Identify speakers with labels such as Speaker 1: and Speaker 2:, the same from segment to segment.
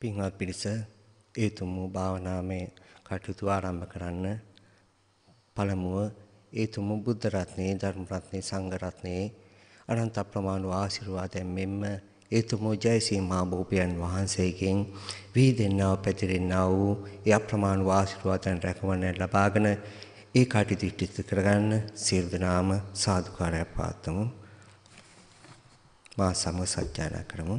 Speaker 1: පින්වත් පිරිස ඒ තුමු භාවනාමය කටයුතු ආරම්භ කරන්න පළමුව ඒ තුමු බුද්ධ රත්නේ ධර්ම රත්නේ සංඝ රත්නේ අනන්ත ප්‍රමාණ ආශිර්වාදයෙන් මෙන්ම ඒ තුමු ජයසී මහ බෝපියන් වහන්සේගෙන් වීදෙන්නාව පැතිරෙන්නා වූ ඒ අප්‍රමාණ ආශිර්වාදයන් රැකවන්න ලබාගෙන ඒ කටයුතු ඉෂ්ට කරගන්න සියලු දෙනාම සාදුකාරය පාත්තමු මා සමග සත්‍යනා කරමු.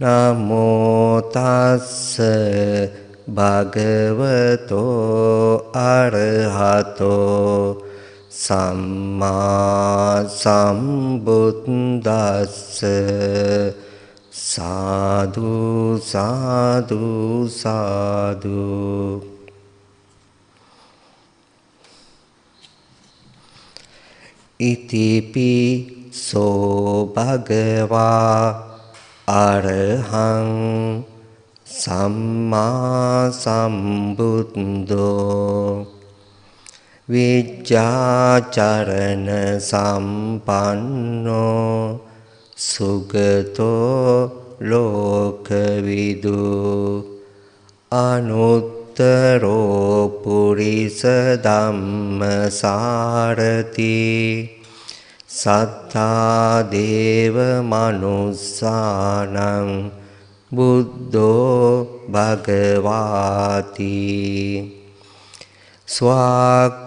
Speaker 1: නමෝ තස්ස භගවතෝ අරහතෝ සම්මා සම්බුද්දස්ස සාදු සාදු සාදු. ඉතිපි සෝ භගවා අරහං සම්මා සම්බුද්දෝ විජ්ජාචරණ සම්පන්නෝ සුගතෝ ලෝකවිදු අනුත්තරෝ පුරිස ධම්මසාරති සත්තා දේව මනුස්සානං බුද්ධෝ භගවාති. ස්වාක්කාතෝ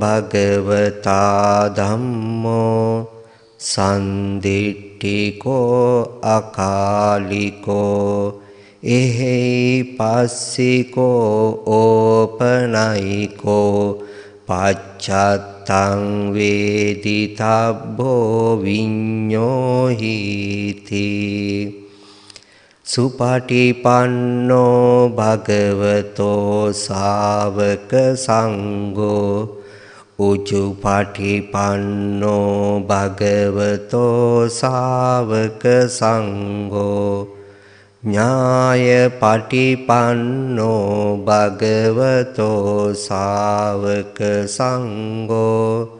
Speaker 1: භගවතා ධම්මෝ සන්දිට්ඨිකෝ අකාලිකෝ. එහෙයි පස්සිකෝ ඕපනයිකෝ පච්චත්තං වේදිතබ්බෝ විඤ්ඤෝහිති සුපටිපන්නෝ භගවතෝ ශාවක සංඝෝ උජුපටිපන්නෝ භගවතෝ ශාවක සංඝෝ ඥාය පටිපන්නෝ භගවතෝ ශාවක සංඝෝ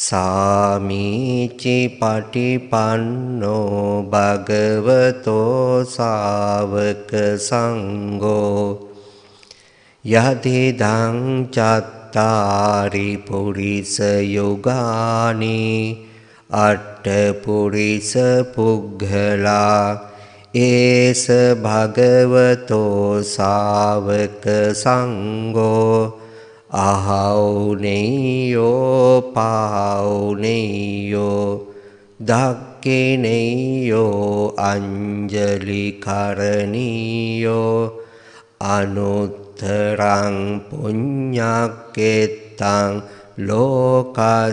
Speaker 1: සාමීචි පටිපන්නෝ භගවතෝ ශාවක සංඝෝ යදිදං චත්තාරි පුරිස යුගානි අට්ඨ පුරිස පුග්ගලා ඒස භගවතෝ ශාවක සංඝෝ අහෞනෙයෝ පාෞනෙයෝ දක්කෙනෙයෝ අංජලි කරණීයෝ අනුත්තරං පුඤ්ඤක්කෙත්තං ලෝකස්සාති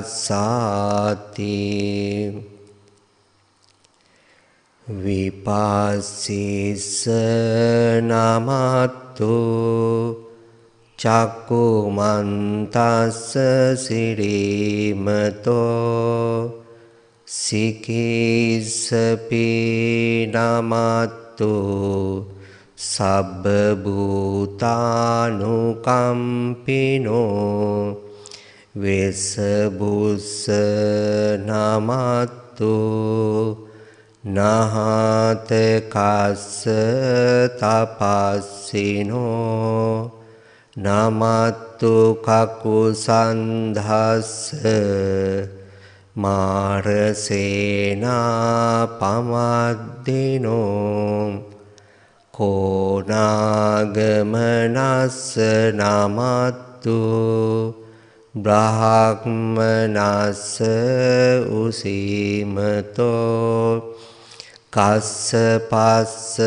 Speaker 1: විපාසිස නමත්තු චක්කුමන්තස්ස සිරීමතෝ සිකිස්සපි නමත්තු සබ්බ භූතානුකම්පිනෝ වෙසබුස්ස නමත්තු නහත කස්ස තපස්සිනෝ නමත්තු කකුසන්ධස්ස මාරසේනා පමද්දිනෝ කෝනාගමනස්ස නමත්තු බ්‍රහ්මනස්ස උසීමතෝ කස්ස පස්ස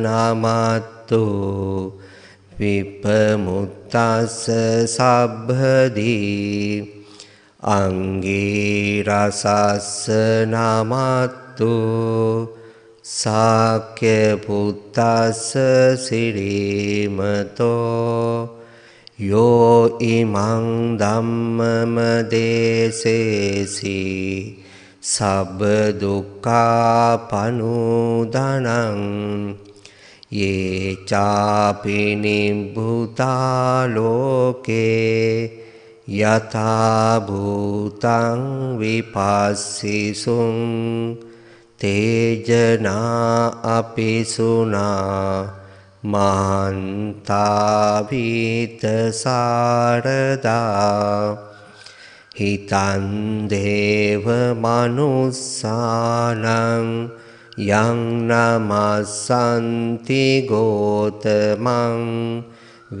Speaker 1: නමත්තු විපමුත්තස්ස සබ්බදී අංගීරසස්ස නමත්තු සාක්‍ය පුත්තස්ස සිරීමතෝ යෝ ඉමං ධම්මම දේසේසි සබ්බ දුක්ඛා පනුදනං යේ චාපි නිබ්බුතා ලෝකේ යථා භූතං විපස්සිසුං තේජනා අපිසුනා මාන්තාවිත සාරදා හිතන් දේව මනුස්සානං යං නමස්සන්ති ගෝතමං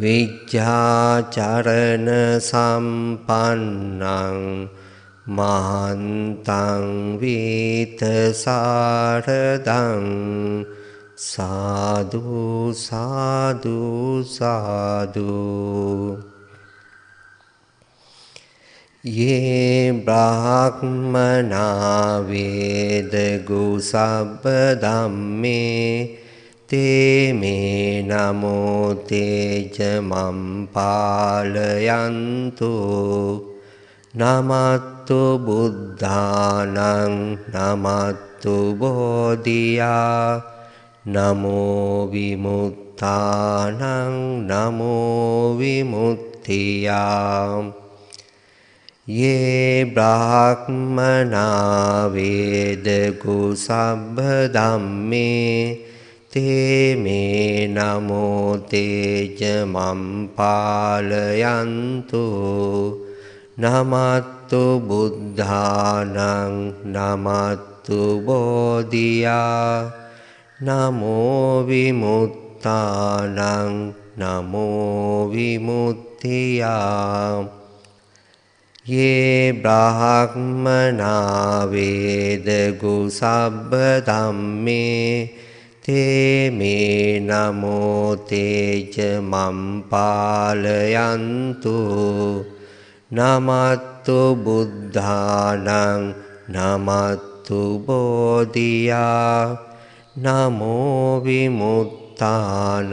Speaker 1: විජ්ජාචරණ සම්පන්නං මහන්තං වීත සාරදං සාදු සාදු සාදු යේ බ්‍රාහ්මනා වේදගු සබ්බ ධම්මේ තේ මේ නමෝ තේජ මම් පාලයන්තු නමත්තු බුද්ධානං නමත්තු බෝධියා නමෝ විමුත්තානං නමෝ විමුක්තියා යේ බ්‍රාහ්මනා වේදගු සබ්බ ධම්මේ තේ මේ නමෝ තේජ මම් පාලයන්තු නමත්තු බුද්ධානං නමත්තු බෝධියා නමෝ විමුත්තානං නමෝ විමුක්තියා යේ බ්‍රාහ්මනා වේදගු සබ්බ ධම්මේ තේ මේ නමෝ තේජ මම් පාලයන්තු නමත්තු බුද්ධානං නමත්තු බෝධියා නමෝ විමුත්තානං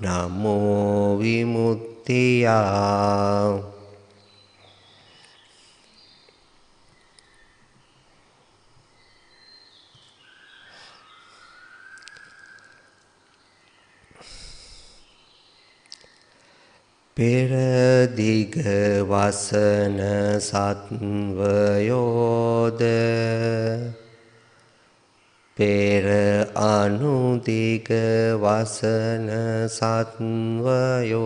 Speaker 1: නමෝ විමුක්තියා පෙරදිග වසන සත්වයෝද පෙර අනුදිග වසන සත්වයෝද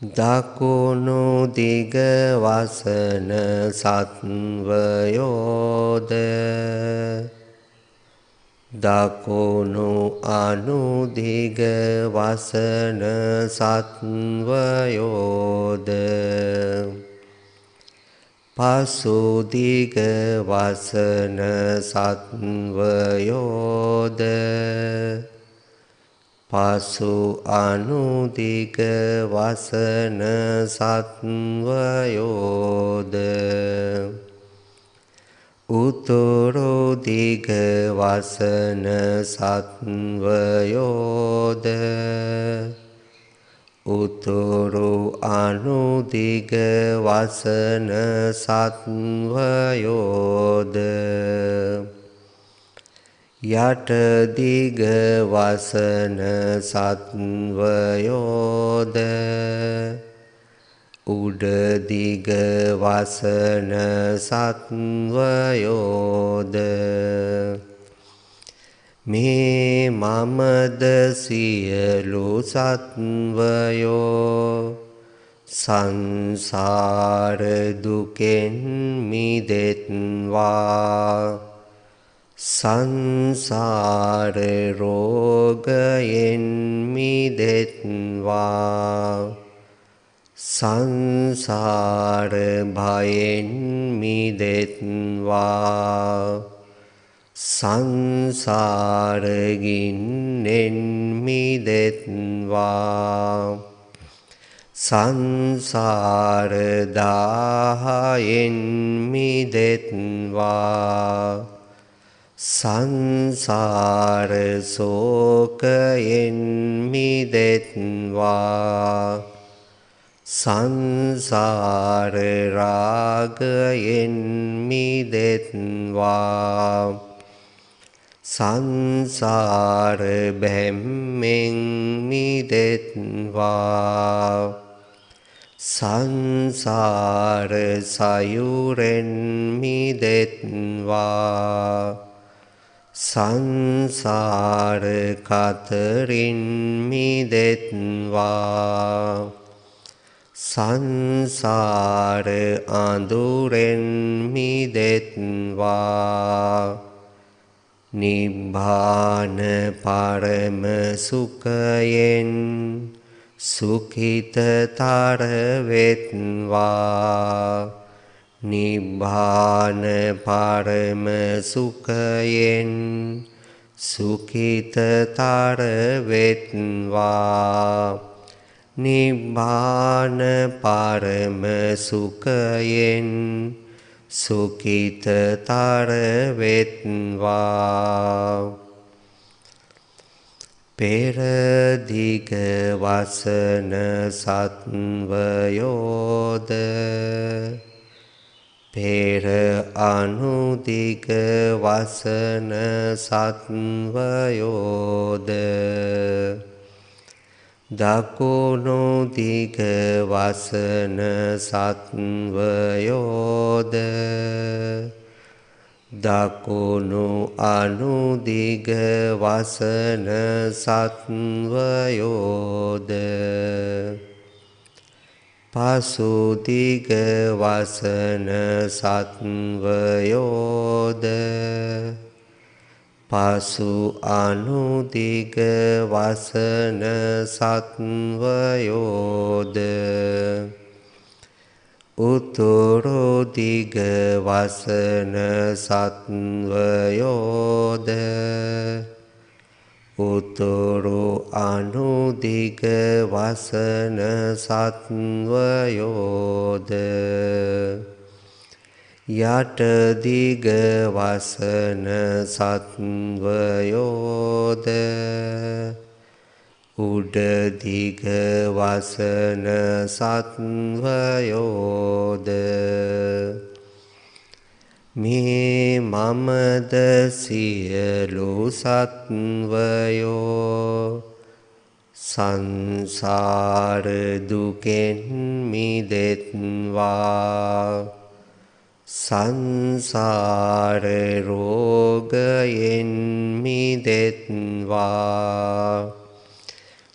Speaker 1: දකුණු දිග වසන සත්වයෝද දකුණු අනුදිග වසන සත්වයෝද? පසුදිග වසන සත්වයෝද? පසු අනුදිග වසන සත්වයෝද? උතුරු දිග වසන සත්වයෝද? උතුරු අනුදිග වසන සත්වයෝද? යට දිග වසන සත්වයෝද? උඩදිග වසන සත්වයෝද මේ මමද සියලු සත්වයෝ සංසාර දුකෙන් මිදෙත්වා සංසාර රෝගයෙන් මිදෙත්වා සංසාර භයෙන් මිදෙත්වා. සංසාර ගින්නෙන් මිදෙත්වා. සංසාර දාහයෙන් මිදෙත්වා. සංසාර සෝකයෙන් මිදෙත්වා. සංසාර රාගයෙන් මිදෙත්වා. සංසාර බැම්මෙන් මිදෙත්වා. සංසාර සයුරෙන් මිදෙත්වා. සංසාර කතරින් මිදෙත්වා. සංසාර අඳුරෙන් මිදෙත්වා. නිබ්බාන පරම සුඛයෙන් සුඛිතතර වෙත්වා නිබ්බාන පරම සුඛයෙන් සුඛිතතර වෙත්වා නිබ්බාන පරම සුඛයෙන් සුකිතතර වෙත්වා පෙරදිග වසන සත්වයෝද පෙර අනුදිග වසන සත්වයෝද දකුණු දිග වසන සත්වයෝද? දකුණු අනුදිග වසන සත්වයෝද? පසුදිග වසන සත්වයෝද? පසු අනුදිග වසන සත්වයෝද උතුරු දිග වසන සත්වයෝද උතුරු අනුදිග වසන සත්වයෝද යට දිග වසන සත්වයෝද උඩ දිග වසන සත්වයෝද? මේ මමද සියලු සත්වයෝ සංසාර දුකෙන් මිදෙත්වා. සංසාර රෝගයෙන් මිදෙත්වා.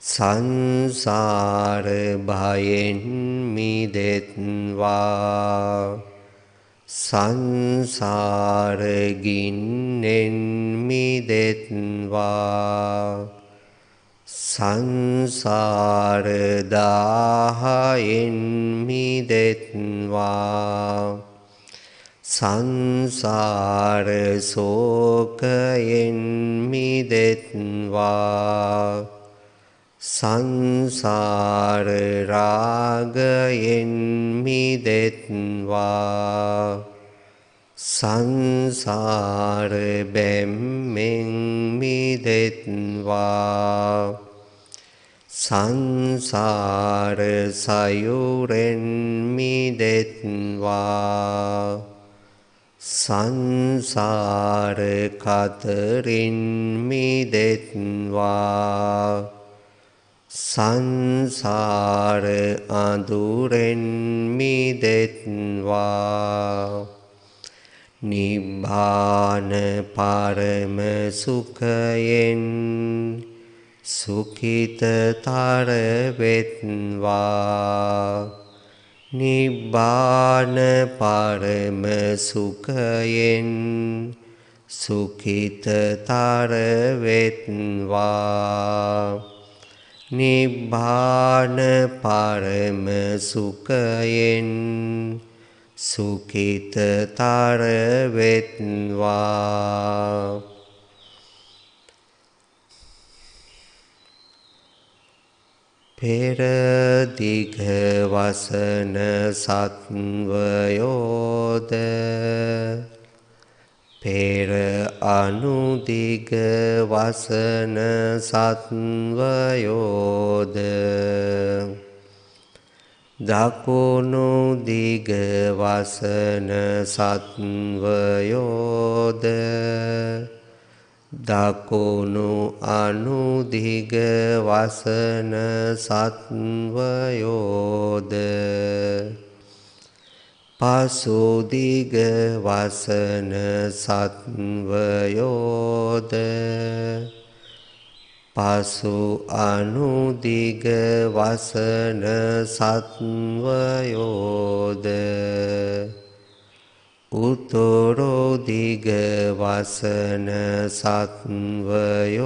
Speaker 1: සංසාර භයෙන් මිදෙත්වා. සංසාර ගින්නෙන් මිදෙත්වා. සංසාර දාහයෙන් මිදෙත්වා. සංසාර සෝකයෙන් මිදෙත්වා. සංසාර රාගයෙන් මිදෙත්වා. සංසාර බැම්මෙන් මිදෙත්වා. සංසාර සයුරෙන් මිදෙත්වා. සංසාර කතරින් මිදෙත්වා. සංසාර අඳුරෙන් මිදෙත්වා. නිබ්බාන පරම සුඛයෙන් සුඛිතතර වෙත්වා. නිබ්බාන පරම සුඛයෙන් සුඛිතතර වෙත්වා නිබ්බාන පරම සුඛයෙන් සුඛිතතර වෙත්වා පෙරදිග වසන සත්වයෝද? පෙර අනුදිග වසන සත්වයෝද? දකුණු දිග වසන සත්වයෝද? දකුණු අනුදිග වසන සත්වයෝද? පසුදිග වසන සත්වයෝද? පසු අනුදිග වසන සත්වයෝද? උතුරු දිග වසන සත්වයෝද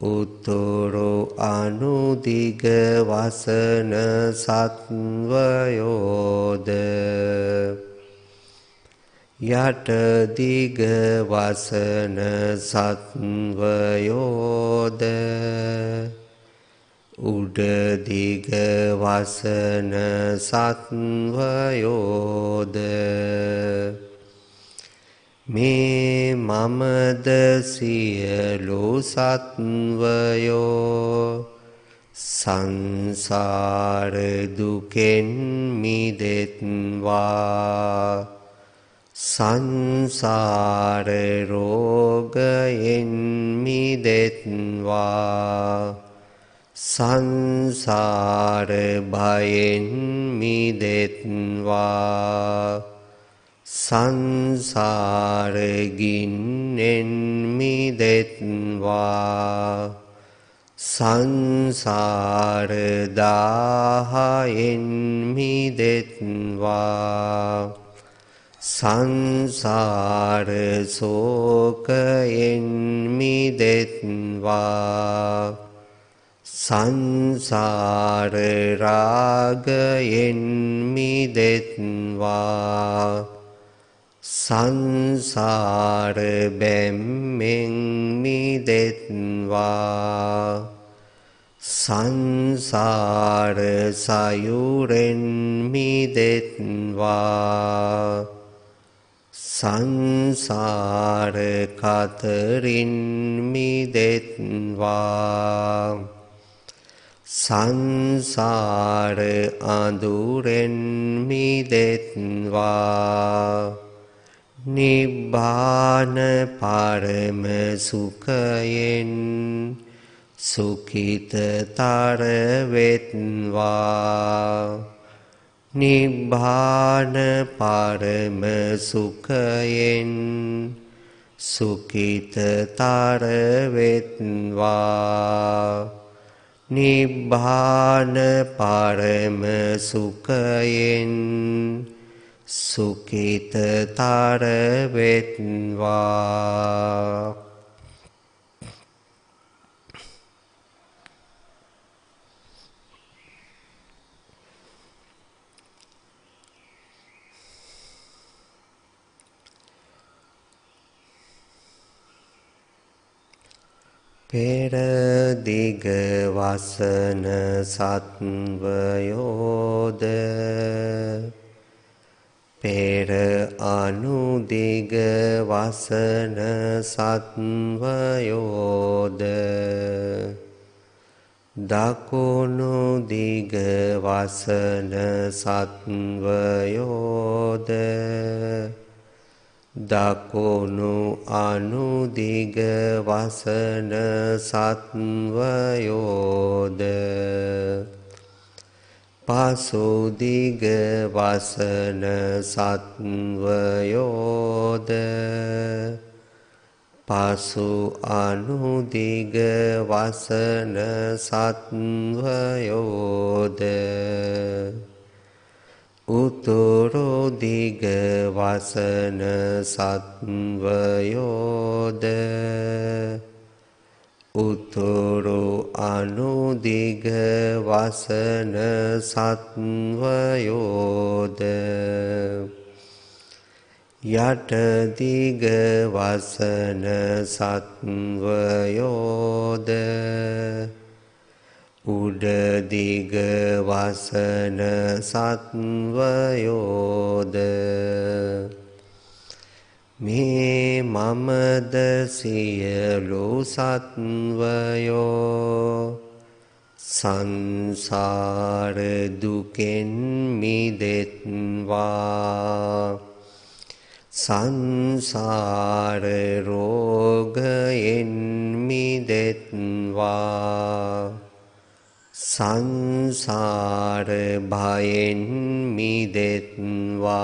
Speaker 1: උතුරු අනුදිග වසන සත්වයෝද යට දිග වසන සත්වයෝද උඩදිග වසන සත්වයෝද මේ මමද සියලු සත්වයෝ සංසාර දුකෙන් මිදෙත්වා සංසාර රෝගයෙන් මිදෙත්වා සංසාර බයෙන් මිදෙත්වා. සංසාර ගින්නෙන් මිදෙත්වා. සංසාර දාහයෙන් මිදෙත්වා. සංසාර සෝකයෙන් මිදෙත්වා. සංසාර රාගයෙන් මිදෙත්වා. සංසාර බැම්මෙන් මිදෙත්වා. සංසාර සයුරෙන් මිදෙත්වා. සංසාර කතරින් මිදෙත්වා. සංසාර අඳුරෙන් මිදෙත්වා. නිබ්බාන පරම සුඛයෙන් සුඛිතතර වෙත්වා. නිබ්බාන පරම සුඛයෙන් සුඛිතතර වෙත්වා. නිබ්බාන පරම සුඛයෙන් සුඛිතතර වෙත්වා පෙර දිග වසන සත්වයෝද? පෙර අනුදිග වසන සත්වයෝද? දකුණු දිග වසන සත්වයෝද? දකුණු අනුදිග වසන සත්වයෝද? පසුදිග වසන සත්වයෝද? පසු අනුදිග වසන සත්වයෝද? උතුරු දිග වසන සත්වයෝද උතුරු අනුදිග වසන සත්වයෝද යට දිග වසන සත්වයෝද උඩ දිග වසන සත්වයෝද මේ මමද සියලු සත්වයෝ සංසාර දුකෙන් මිදෙත්වා සංසාර රෝගයෙන් මිදෙත්වා සංසාර භයෙන් මිදෙත්වා.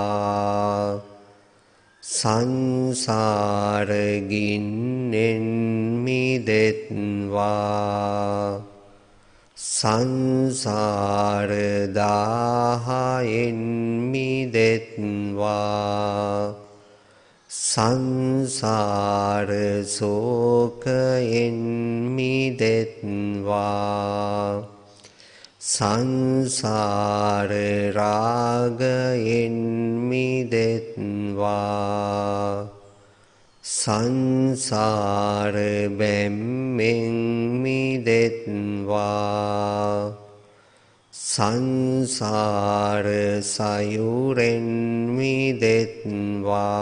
Speaker 1: සංසාර ගින්නෙන් මිදෙත්වා. සංසාර දාහයෙන් මිදෙත්වා. සංසාර සෝකයෙන් මිදෙත්වා. සංසාර රාගයෙන් මිදෙත්වා. සංසාර බැම්මෙන් මිදෙත්වා. සංසාර සයුරෙන් මිදෙත්වා.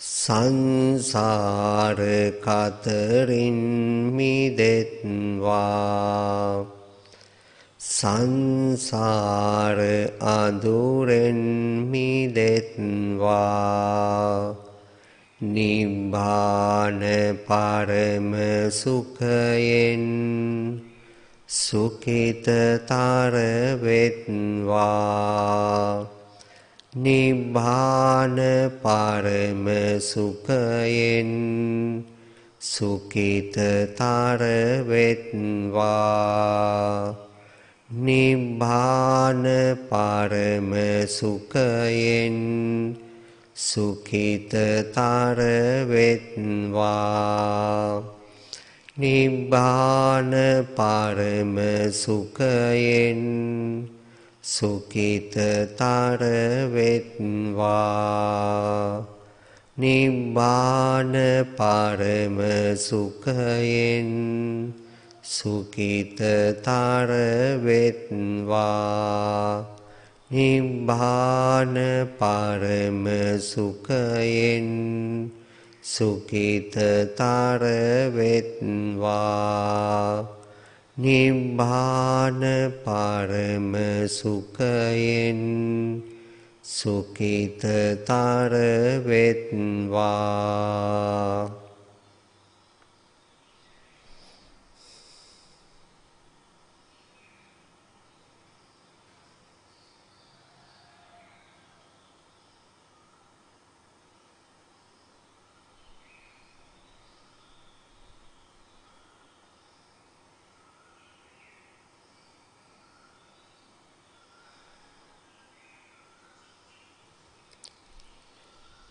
Speaker 1: සංසාර කතරින් මිදෙත්වා. සංසාර අදුරෙන් මිදෙත්වා. නිබ්බාන පරම සුඛයෙන් සුඛිතතර වෙත්වා. නිබ්බාන පරම සුඛයෙන් සුඛිතතර වෙත්වා. නිබ්බාන පරම සුඛයෙන් සුඛිතතර වෙත්වා නිබ්බාන පරම සුඛයෙන් සුඛිතතර වෙත්වා නිබ්බාන පරම සුඛයෙන් සුඛිතතර වෙත්වා නිබ්බාන පරම සුඛයෙන් සුකිතතර වෙත්වා නිබ්බාන පරම සුඛයෙන් සුකිතතර වෙත්වා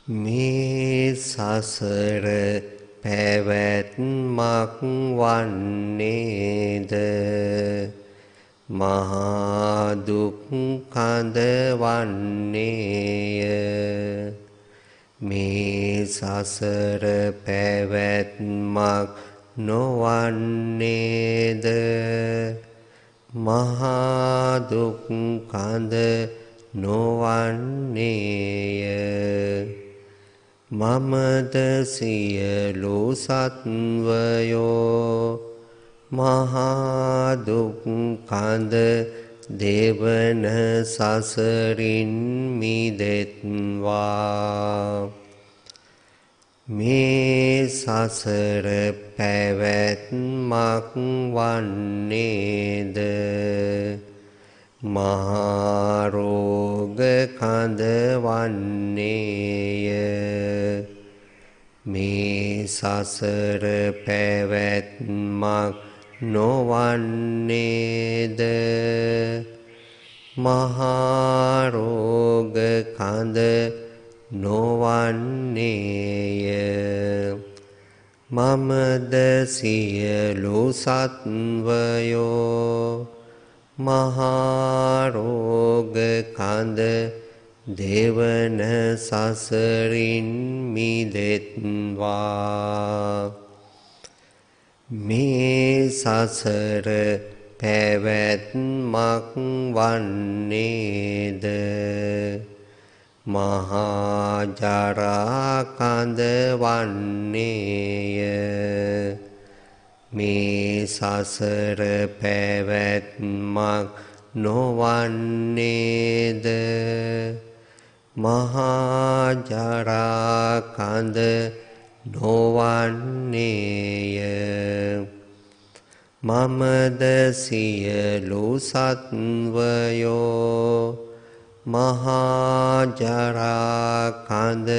Speaker 1: මේ සසර පැවැත්මක් වන්නේද? මහා දුක් කඳ වන්නේය මේ සසර පැවැත්මක් නොවන්නේද? මහා දුක් කඳ නොවන්නේය. මමද සියලු සත්වයෝ මහා දුක් කඳ දෙවන සසරින් මිදෙත්වා. මේ සසර පැවැත්මක් වන්නේද? මහාරෝග කඳ වන්නේය මේ සසර පැවැත්මක් නොවන්නේද? මහාරෝග කඳ නොවන්නේය. මමද සියලු සත්වයෝ මහාරෝග කඳ දෙවන සසරින් මිදෙත්වා. මේ සසර පැවැත්මක් වන්නේද? මහා ජරා කඳ වන්නේය. මේ සසර පැවැත්මක් නොවන්නේද? මහා ජරා කඳ නොවන්නේය. මමද සියලු සත්වයෝ මහා ජරා කඳ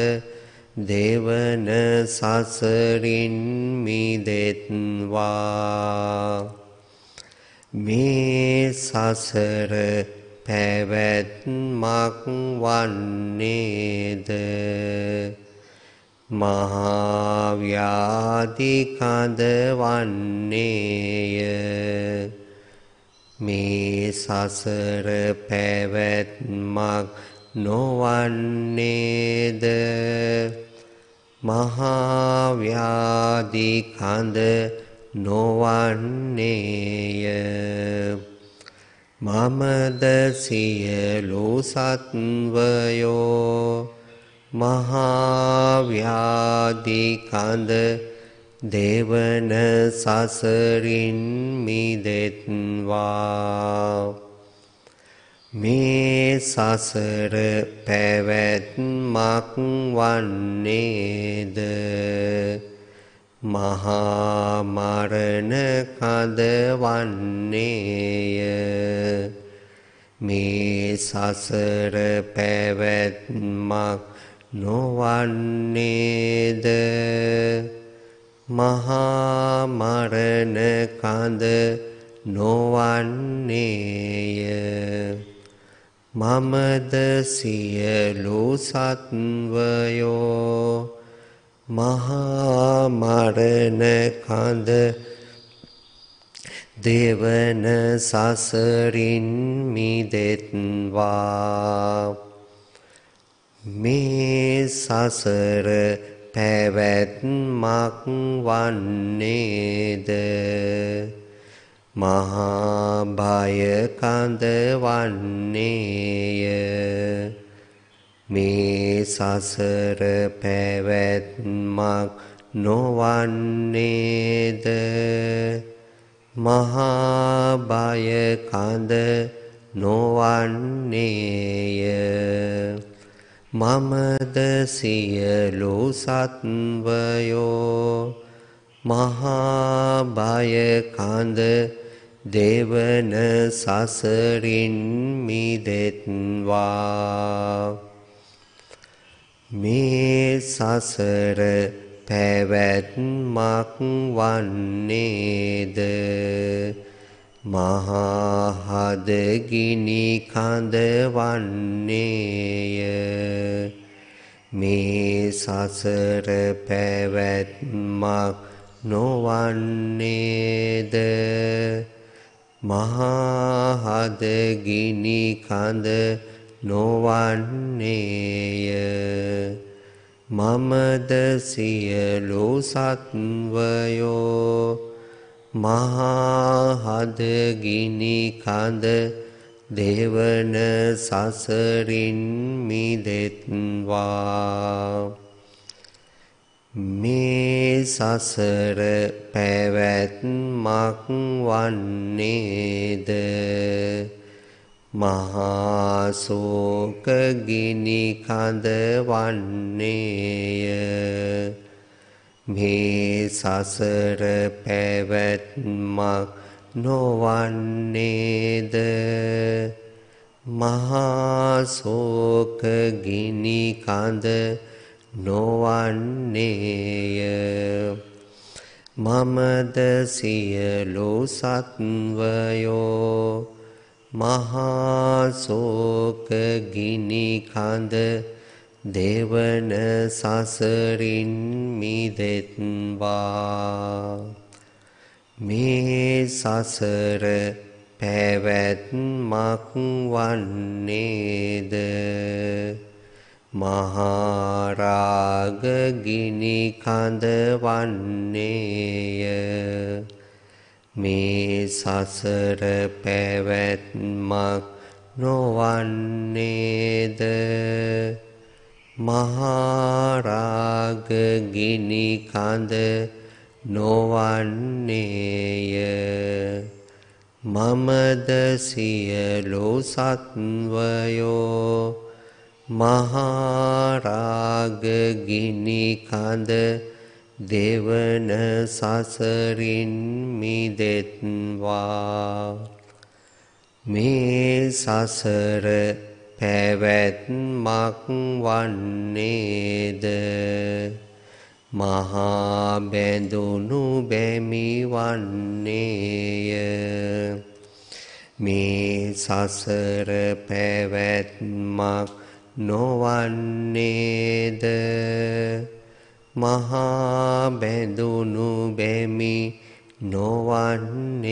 Speaker 1: දෙවන සසරින් මිදෙත්වා මේ සසර පැවැත්මක් වන්නේද මහාව්‍යාධි කඳ වන්නේය මේ සසර පැවැත්මක් නොවන්නේද? මහාව්‍යාධි කඳ නොවන්නේය. මමද සියලු සත්වයෝ මහාව්‍යාධි කඳ දෙවන සසරින් මිදෙත්වා. මේ සසර පැවැත්මක් වන්නේද? මහා මරණ කඳ වන්නේය. මේ සසර පැවැත්මක් නොවන්නේද? මහා මරණ කඳ නොවන්නේය. මමද සියලු සත්වයෝ මහා මරණ කඳ දෙවන සසරින් මිදෙත්වා. මේ සසර පැවැත්මක් වන්නේද? මහා බය කඳ වන්නේය මේ සසර පැවැත්මක් නොවන්නේද? මහා බය කඳ නොවන්නේය. මමද සියලු සත්වයෝ මහා බය කඳ දෙවන සසරින් මිදෙත්වා. මේ සසර පැවැත්මක් වන්නේද? මහාහදගිනි කඳ වන්නේය. මේ සසර පැවැත්මක් නොවන්නේද? මහාහදගිනි කඳ නොවන්නේය. මමද සියලු සත්වයෝ මහාහදගිනි කඳ දෙවන සසරින් මිදෙත්වා. මේ සසර පැවැත්මක් වන්නේද? මහා ශෝක ගිනි කඳ වන්නේය මේ සසර පැවැත්මක් නොවන්නේද? මහා ශෝක ගිනි කඳ නොවන්නේය. මමද සියලු සත්වයෝ මහා ශෝක ගිනි කඳ දෙවන සසරින් මිදෙත්වා. මේ සසර පැවැත්මක් වන්නේද? මහාරාග ගිනි කඳ වන්නේය මේ සසර පැවැත්මක් නොවන්නේද? මහාරාග ගිනි කඳ නොවන්නේය. මමද සියලු සත්වයෝ මහාරාග ගිනි කඳ දෙවන සසරින් මිදෙත්වා. මේ සසර පැවැත්මක් වන්නේද? මහා බැඳුණු බැමි වන්නේය. මේ සසර පැවැත්මක් නොවන්නේද? මහා බැඳුණු බැමි නොවන්නේය.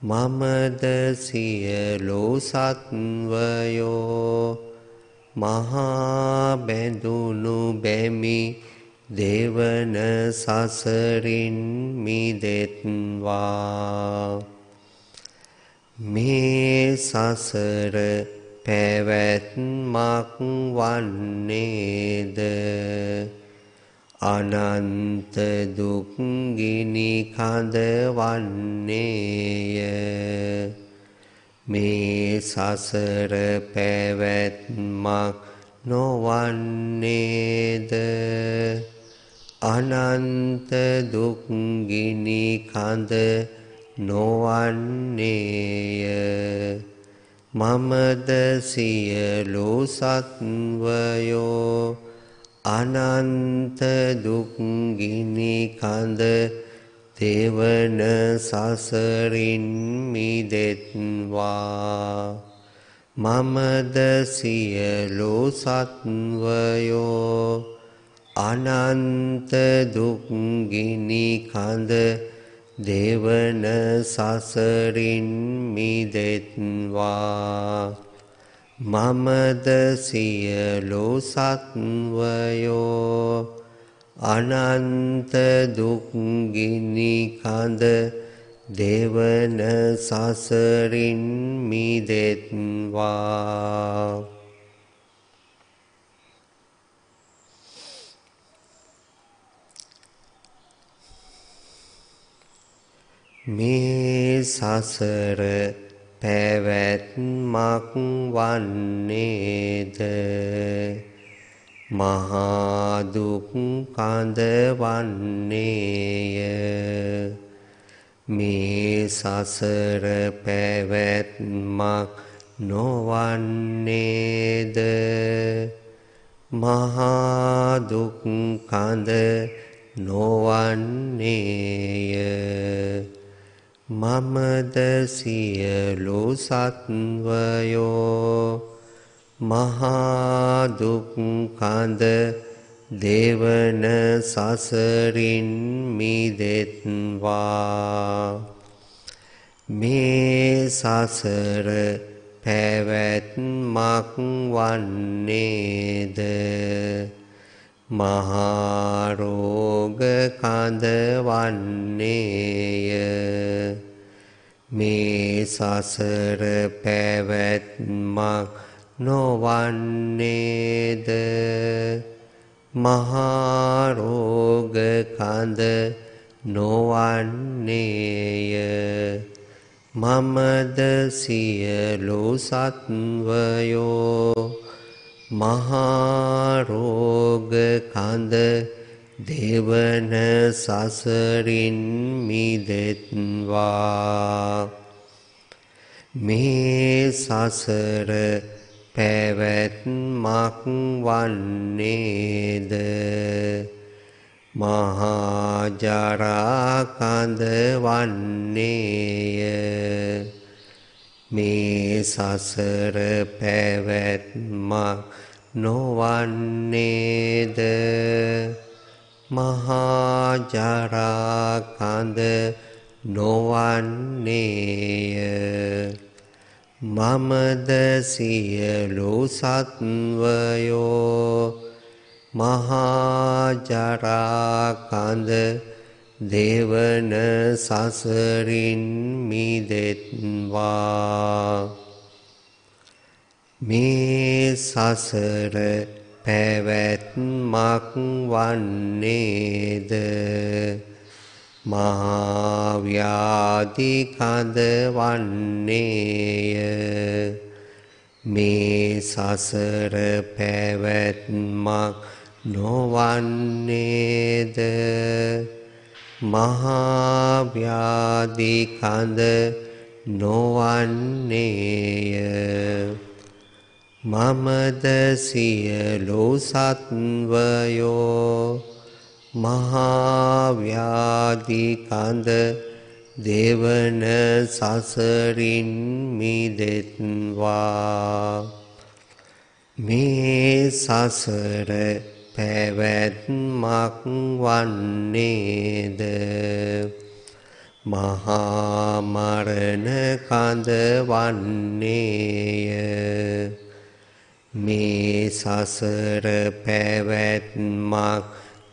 Speaker 1: මමද සියලු සත්වයෝ මහා බැඳුණු බැමි දෙවන සසරින් මිදෙත්වා. මේ සසර පැවැත්මක් වන්නේද? අනන්ත දුක් ගිනි කඳ වන්නේය. මේ සසර පැවැත්මක් නොවන්නේද? අනන්ත දුක් ගිනි කඳ නොවන්නේය. මමද සියලු සත්වයෝ අනන්ත දුක් ගිනි කඳ දෙවන සසරින් මිදෙත්වා. මමද සියලු සත්වයෝ අනන්ත දුක් ගිනි කඳ දෙවන සසරින් මිදෙත්වා. මමද සියලු සත්වයෝ අනන්ත දුක් ගිනි කඳ දෙවන සසරින් මිදෙත්වා. මේ සසර පැවැත්මක් වන්නේද? මහා දුක් කඳ වන්නේය. මේ සසර පැවැත්මක් නොවන්නේද? මහා දුක් කඳ නොවන්නේය. මමද සියලු සත්වයෝ මහා දුක් කඳ දෙවන සසරින් මිදෙත්වා. මේ සසර පැවැත්මක් වන්නේද? මහා රෝග කඳ වන්නේය මේ සසර පැවැත්මක් නොවන්නේද? මහා රෝග කඳ නොවන්නේය. මමද සියලු සත්වයෝ මහා රෝග කඳ දෙවන සසරින් මිදෙත්වා. මේ සසර පැවැත්මක් වන්නේද? මහා ජරා කඳ වන්නේය. මේ සසර පැවැත්මක් නොවන්නේද? මහා ජරා කඳ නොවන්නේය. මමද සියලු සත්වයෝ මහාජරාකඳ දෙවන සසරින් මිදෙත්වා. මේ සසර පැවැත්මක් වන්නේද? මහාව්‍යාධි කඳ වන්නේය? මේ සසර පැවැත්මක් නොවන්නේද? මහාව්‍යාධි කඳ නොවන්නේය. මමද සියලු සත්වයෝ මහාව්‍යාධි කඳ දෙවන සසරින් මිදෙත්වා. මේ සසර පැවැත්මක් වන්නේද? මහා මරණ කඳ වන්නේය. මේ සසර පැවැත්මක්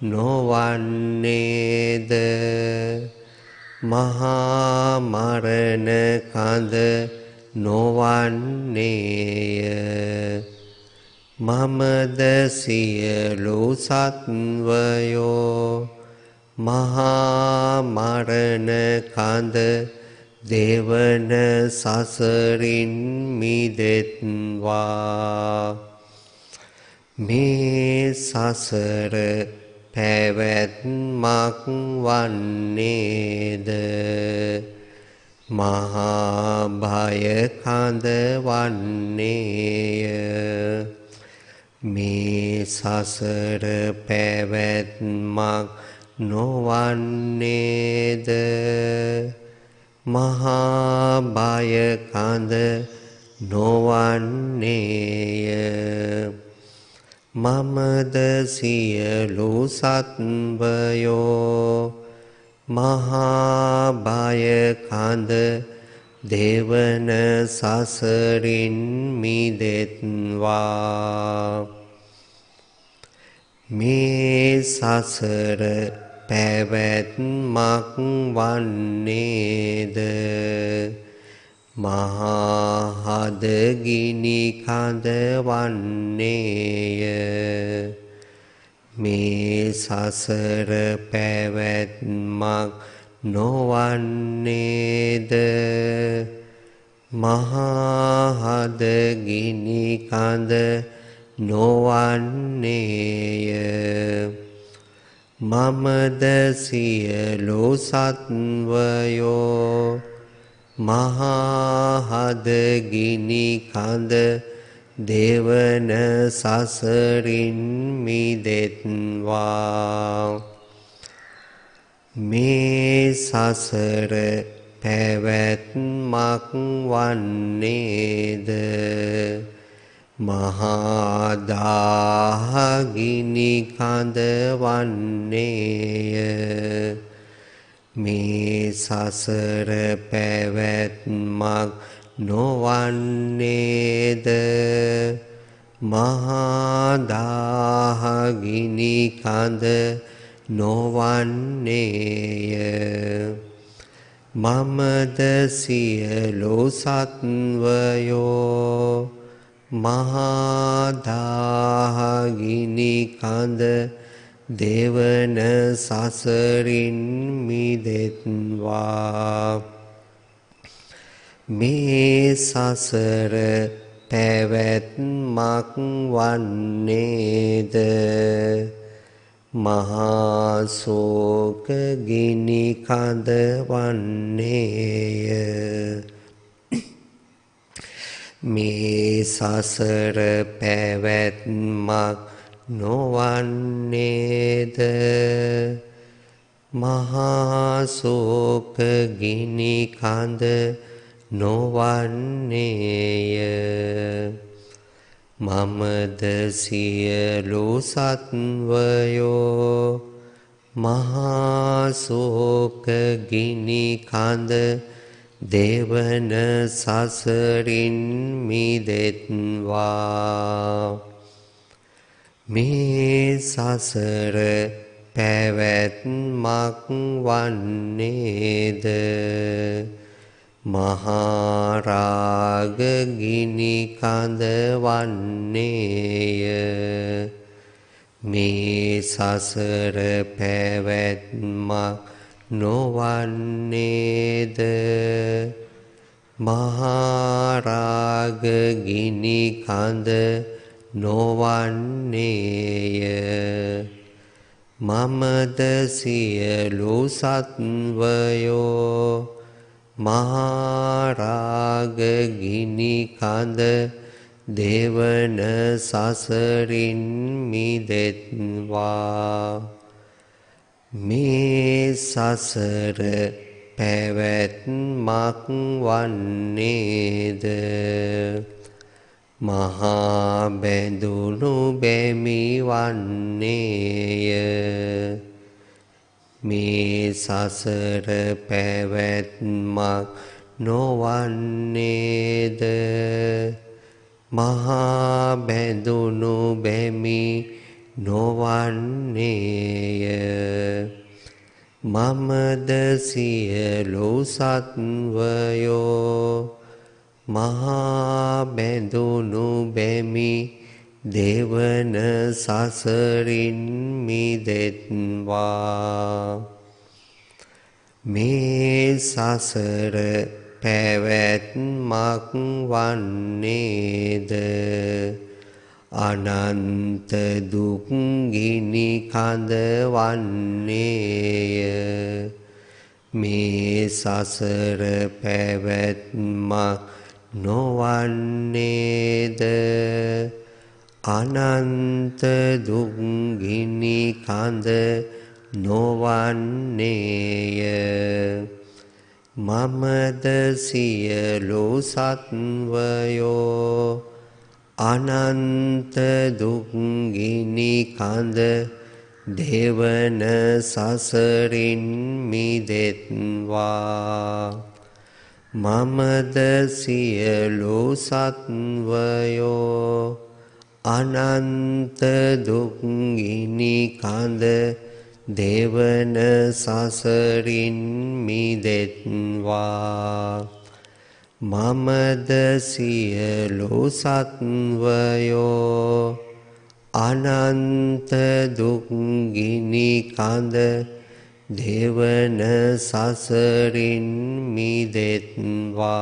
Speaker 1: නොවන්නේද? මහා මරණ කඳ නොවන්නේය. මමද සියලු සත්වයෝ මහා මරණ කඳ දෙවන සසරින් මිදෙත්වා. මේ සසර පැවැත්මක් වන්නේද? මහා භය කඳ වන්නේය. මේ සසර පැවැත්මක් නොවන්නේද? මහා බය කඳ නොවන්නේය. මමද සියලු සත්වයෝ මහා බය කඳ දෙවන සසරින් මිදෙත්වා. මේ සසර පැවැත්මක් වන්නේද? මහාහදගිනි කඳ වන්නේය මේ සසර පැවැත්මක් නොවන්නේද? මහාහදගිනි කඳ නොවන්නේය. මමද සියලු සත්වයෝ මහාහදගිනි කඳ දෙවන සසරින් මිදෙත්වා. මේ සසර පැවැත්මක් වන්නේද? මහාදාහගිනි කඳ වන්නේය මේ සසර පැවැත්මක් නොවන්නේද? මහාදාහගිනි කඳ නොවන්නේය. මමද සියලු සත්වයෝ මහාදාහගිනි කඳ දෙවන සසරින් මිදෙත්වා. මේ සසර පැවැත්මක් වන්නේද? මහා ශෝක ගිනි කඳ වන්නේය මේ සසර පැවැත්මක් නොවන්නේද? මහා ශෝක ගිනි කඳ නොවන්නේය. මමද සියලු සත්වයෝ
Speaker 2: මහා ශෝක ගිනි කඳ දෙවන සසරින් මිදෙත්වා. මේ සසර පැවැත්මක් වන්නේද? මහාරාග ගිනි කඳ වන්නේය මේ සසර පැවැත්මක් නොවන්නේද? මහාරාග ගිනි කඳ නොවන්නේය. මමද සියලු සත්වයෝ මහාරාග ගිනි කඳ දෙවන සසරින් මිදෙත්වා. මේ සසර පැවැත්මක් වන්නේද? මහා බැඳුණු බැමි වන්නේය. මේ සසර පැවැත්මක් නොවන්නේද? මහා බැඳුණු බැමි නොවන්නේය. මමද සියලු සත්වයෝ මහා බැඳුණු බැමි දෙවන සසරින් මිදෙත්වා. මේ සසර පැවැත්මක් වන්නේද? අනන්ත දුක් ගිනි කඳ වන්නේය. මේ සසර පැවැත්මක් නොවන්නේද? අනන්ත දුක්ගිනි කඳ නොවන්නේය. මමද සියලු සත්වයෝ අනන්ත දුක්ගිනි කඳ දෙවන සසරින් මිදෙත්වා. මමද සියලු සත්වයෝ අනන්ත දුක්ගිනි කඳ දෙවන සසරින් මිදෙත්වා. මමද සියලු සත්වයෝ අනන්ත දුක්ගිනි කඳ දෙවන සසරින් මිදෙත්වා.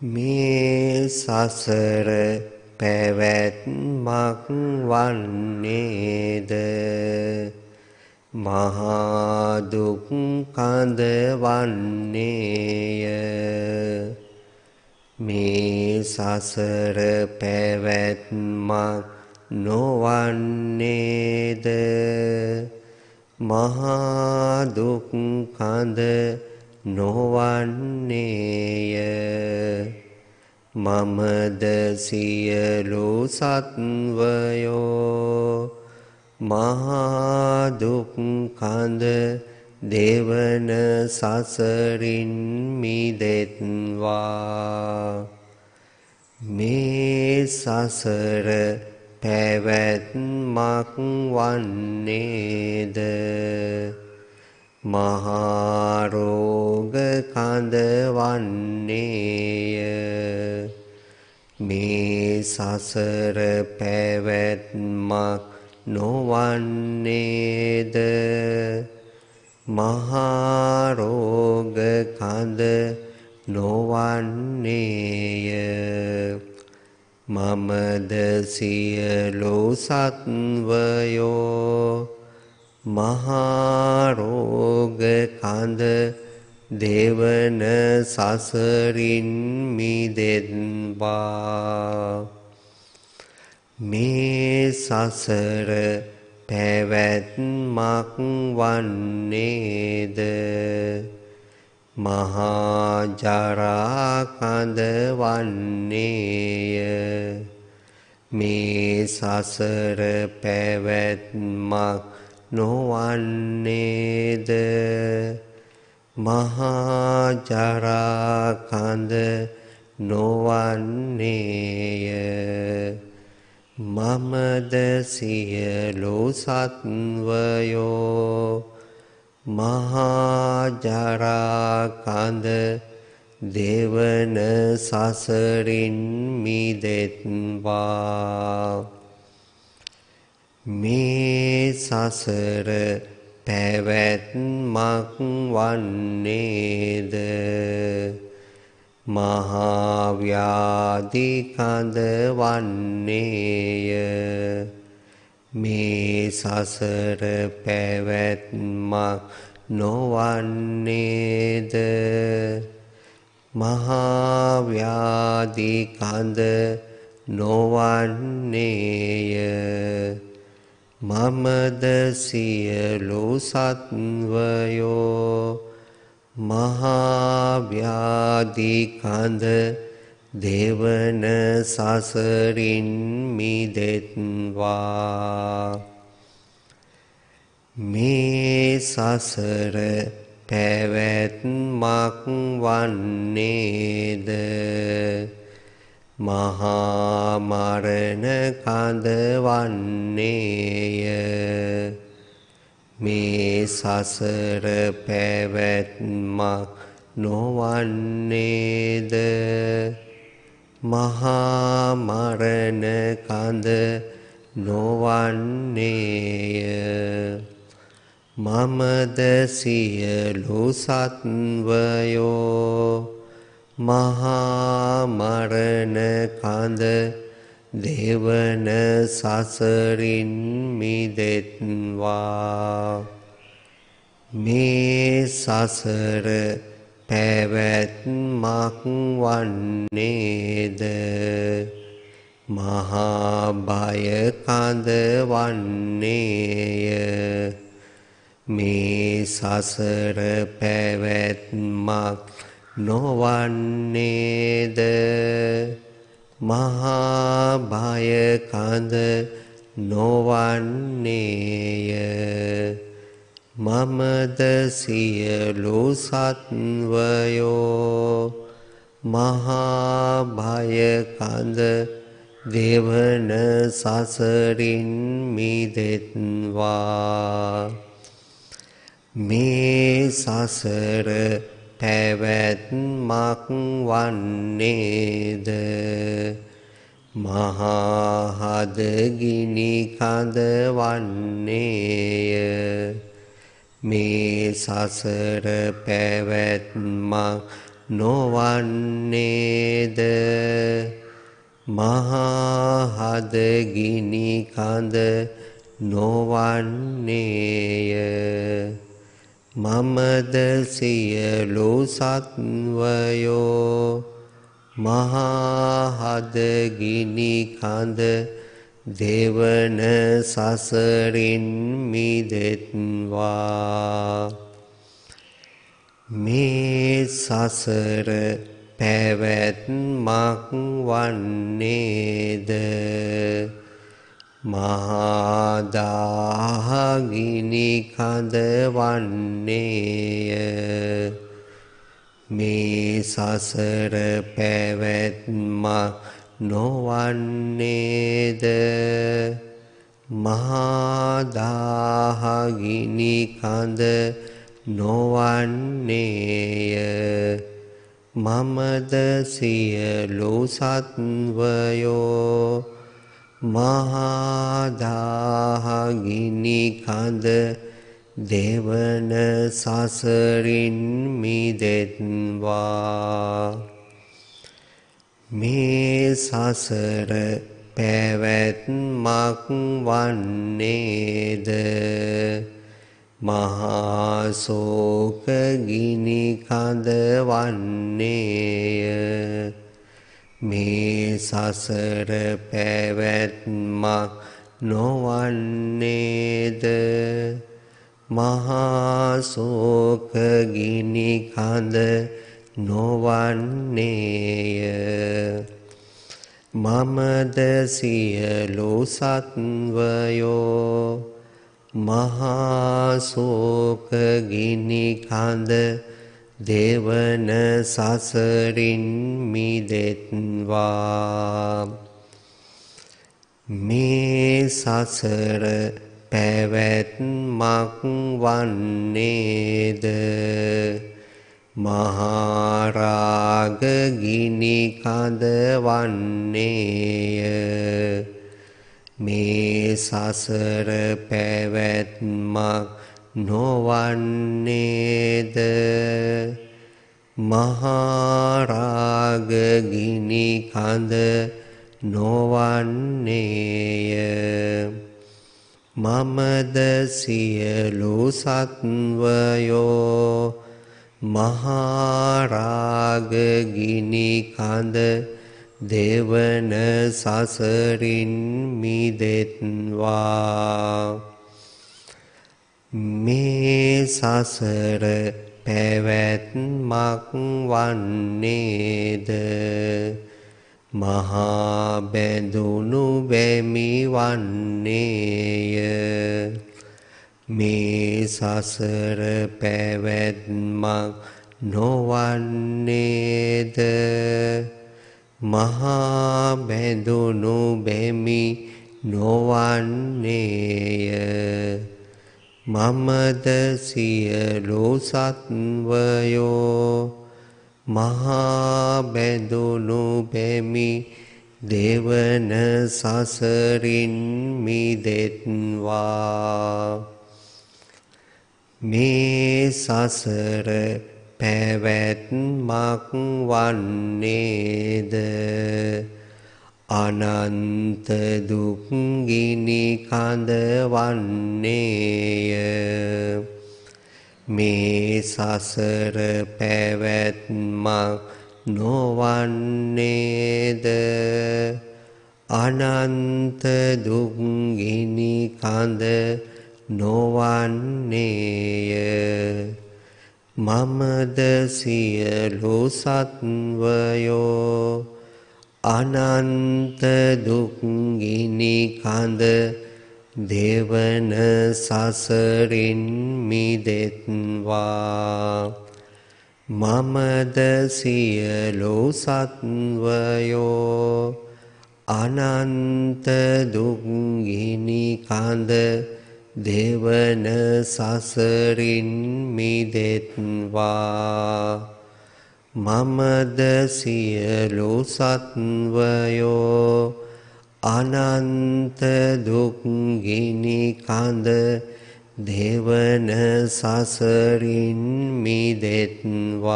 Speaker 2: මේ සසර පැවැත්මක් වන්නේද? මහා දුක් කඳ වන්නේය. මේ සසර පැවැත්මක් නොවන්නේද? මහා දුක් කඳ නොවන්නේය. මමද සියලු සත්වයෝ මහා දුක් කඳ දෙවන සසරින් මිදෙත්වා. මේ සසර පැවැත්මක් වන්නේද? මහා රෝග කඳ වන්නේය මේ සසර පැවැත්මක් නොවන්නේද? මහාරෝග කඳ නොවන්නේය. මමද සියලු සත්වයෝ මහාරෝග කඳ දෙවන සසරින් මිදෙත්වා මේ සසර පැවැත්මක් වන්නේද? මහා ජරා කඳ වන්නේය. මේ සසර පැවැත්මක් නොවන්නේද? මහා ජරා කඳ නොවන්නේය. මමද සියලු සත්වයෝ මහා ජරා කඳ දෙවන සසරින් මිදෙත්වා. මේ සසර පැවැත්මක් වන්නේද? මහාව්‍යාධි කඳ වන්නේය. මේ සසර පැවැත්මක් නොවන්නේද? මහාව්‍යාධි කඳ නොවන්නේය. මමද සියලු සත්වයෝ මහාව්‍යාධි කඳ දෙවන සසරින් මිදෙත්වා. මේ සසර පැවැත්මක් වන්නේද? මහා මරණ කඳ වන්නේය මේ සසර පැවැත්මක් නොවන්නේද? මහා මරණ කඳ නොවන්නේය. මමද සියලු සත්වයෝ මහා මරණ කඳ දෙවන සසරින් මිදෙත්වා. මේ සසර පැවැත්මක් වන්නේද? මහා බය කඳ වන්නේය. මේ සසර පැවැත්මක් නොවන්නේද? මහා බය කඳ නොවන්නේය. මමද සියලු සත්වයෝ මහා බය කඳ දෙවන සසරින් මිදෙත්වා. මේ සසර පැවැත්මක් වන්නේද මහාහදගිනි කඳ වන්නේය මේ සසර පැවැත්මක් නොවන්නේද? මහාහදගිනි කඳ නොවන්නේය. මමද සියලු සත්වයෝ මහාහදගිනි කඳ දෙවන සසරින් මිදෙත්වා. මේ සසර පැවැත්මක් වන්නේද? මහාදාහගිනි කඳ වන්නේය මේ සසර පැවැත්මක් නොවන්නේද? මහාදාහගිනි කඳ නොවන්නේය. මමද සියලු සත්වයෝ මහාදාහගිනි කඳ දෙවන සසරින් මිදෙත්වා. මේ සසර පැවැත්මක් වන්නේද? මහාසෝකගිනි කඳ වන්නේය. මේ සසර පැවැත්මක් නොවන්නේද? මහා ශෝක ගිනි කඳ නොවන්නේය. මමද සියලු සත්වයෝ මහා ශෝක ගිනි කඳ දෙවන සසරින් මිදෙත්වා. මේ සසර පැවැත්මක් වන්නේද? මහාරාග ගිනි කඳ වන්නේය. මේ සසර පැවැත්මක් නොවන්නේද? මහාරාග ගිනි කඳ නොවන්නේය. මමද සියලු සත්වයෝ මහාරාග ගිනි කඳ දෙවන සසරින් මිදෙත්වා. මේ සසර පැවැත්මක් වන්නේද? මහා බැඳුණු බැමි වන්නේය. මේ සසර පැවැත්මක් නොවන්නේද? මහා බැඳුණු බැමි නොවන්නේය. මමද සියලු සත්වයෝ මහා බැඳුණු බැමි දෙවන සසරින් මිදෙත්වා. මේ සසර පැවැත්මක් වන්නේද? අනන්ත දුක් ගිනි කඳ වන්නේය. මේ සසර පැවැත්මක් නොවන්නේද? අනන්ත දුක්ගිනි කඳ නොවන්නේය. මමද සියලු සත්වයෝ අනන්ත දුක්ගිනි කඳ දෙවන සසරින් මිදෙත්වා. මමද සියලු සත්වයෝ අනන්ත දුක්ගිනි කඳ දෙවන සසරින් මිදෙත්වා. මමද සියලු සත්වයෝ අනන්ත දුක්ගිනි කඳ දෙවන සසරින් මිදෙත්වා.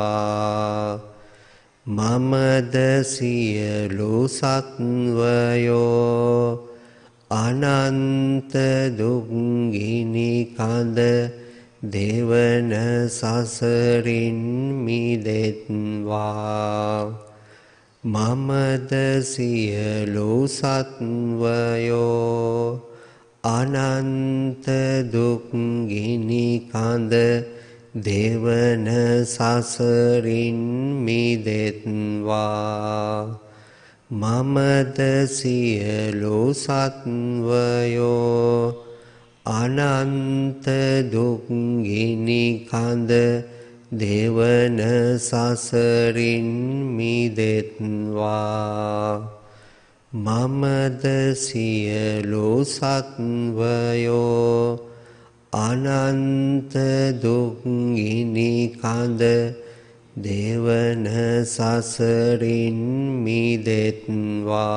Speaker 2: මමද සියලු සත්වයෝ අනන්ත දුක්ගිනි කඳ දෙවන සසරින් මිදෙත්වා. මමද සියලු සත්වයෝ අනන්ත දුක්ගිනි කඳ දෙවන සසරින් මිදෙත්වා. මමද සියලු සත්වයෝ අනන්ත දුක්ගිනි කඳ දෙවන සසරින් මිදෙත්වා. මමද සියලු සත්වයෝ අනන්ත දුක්ගිනි කඳ දෙවන සසරින් මිදෙත්වා.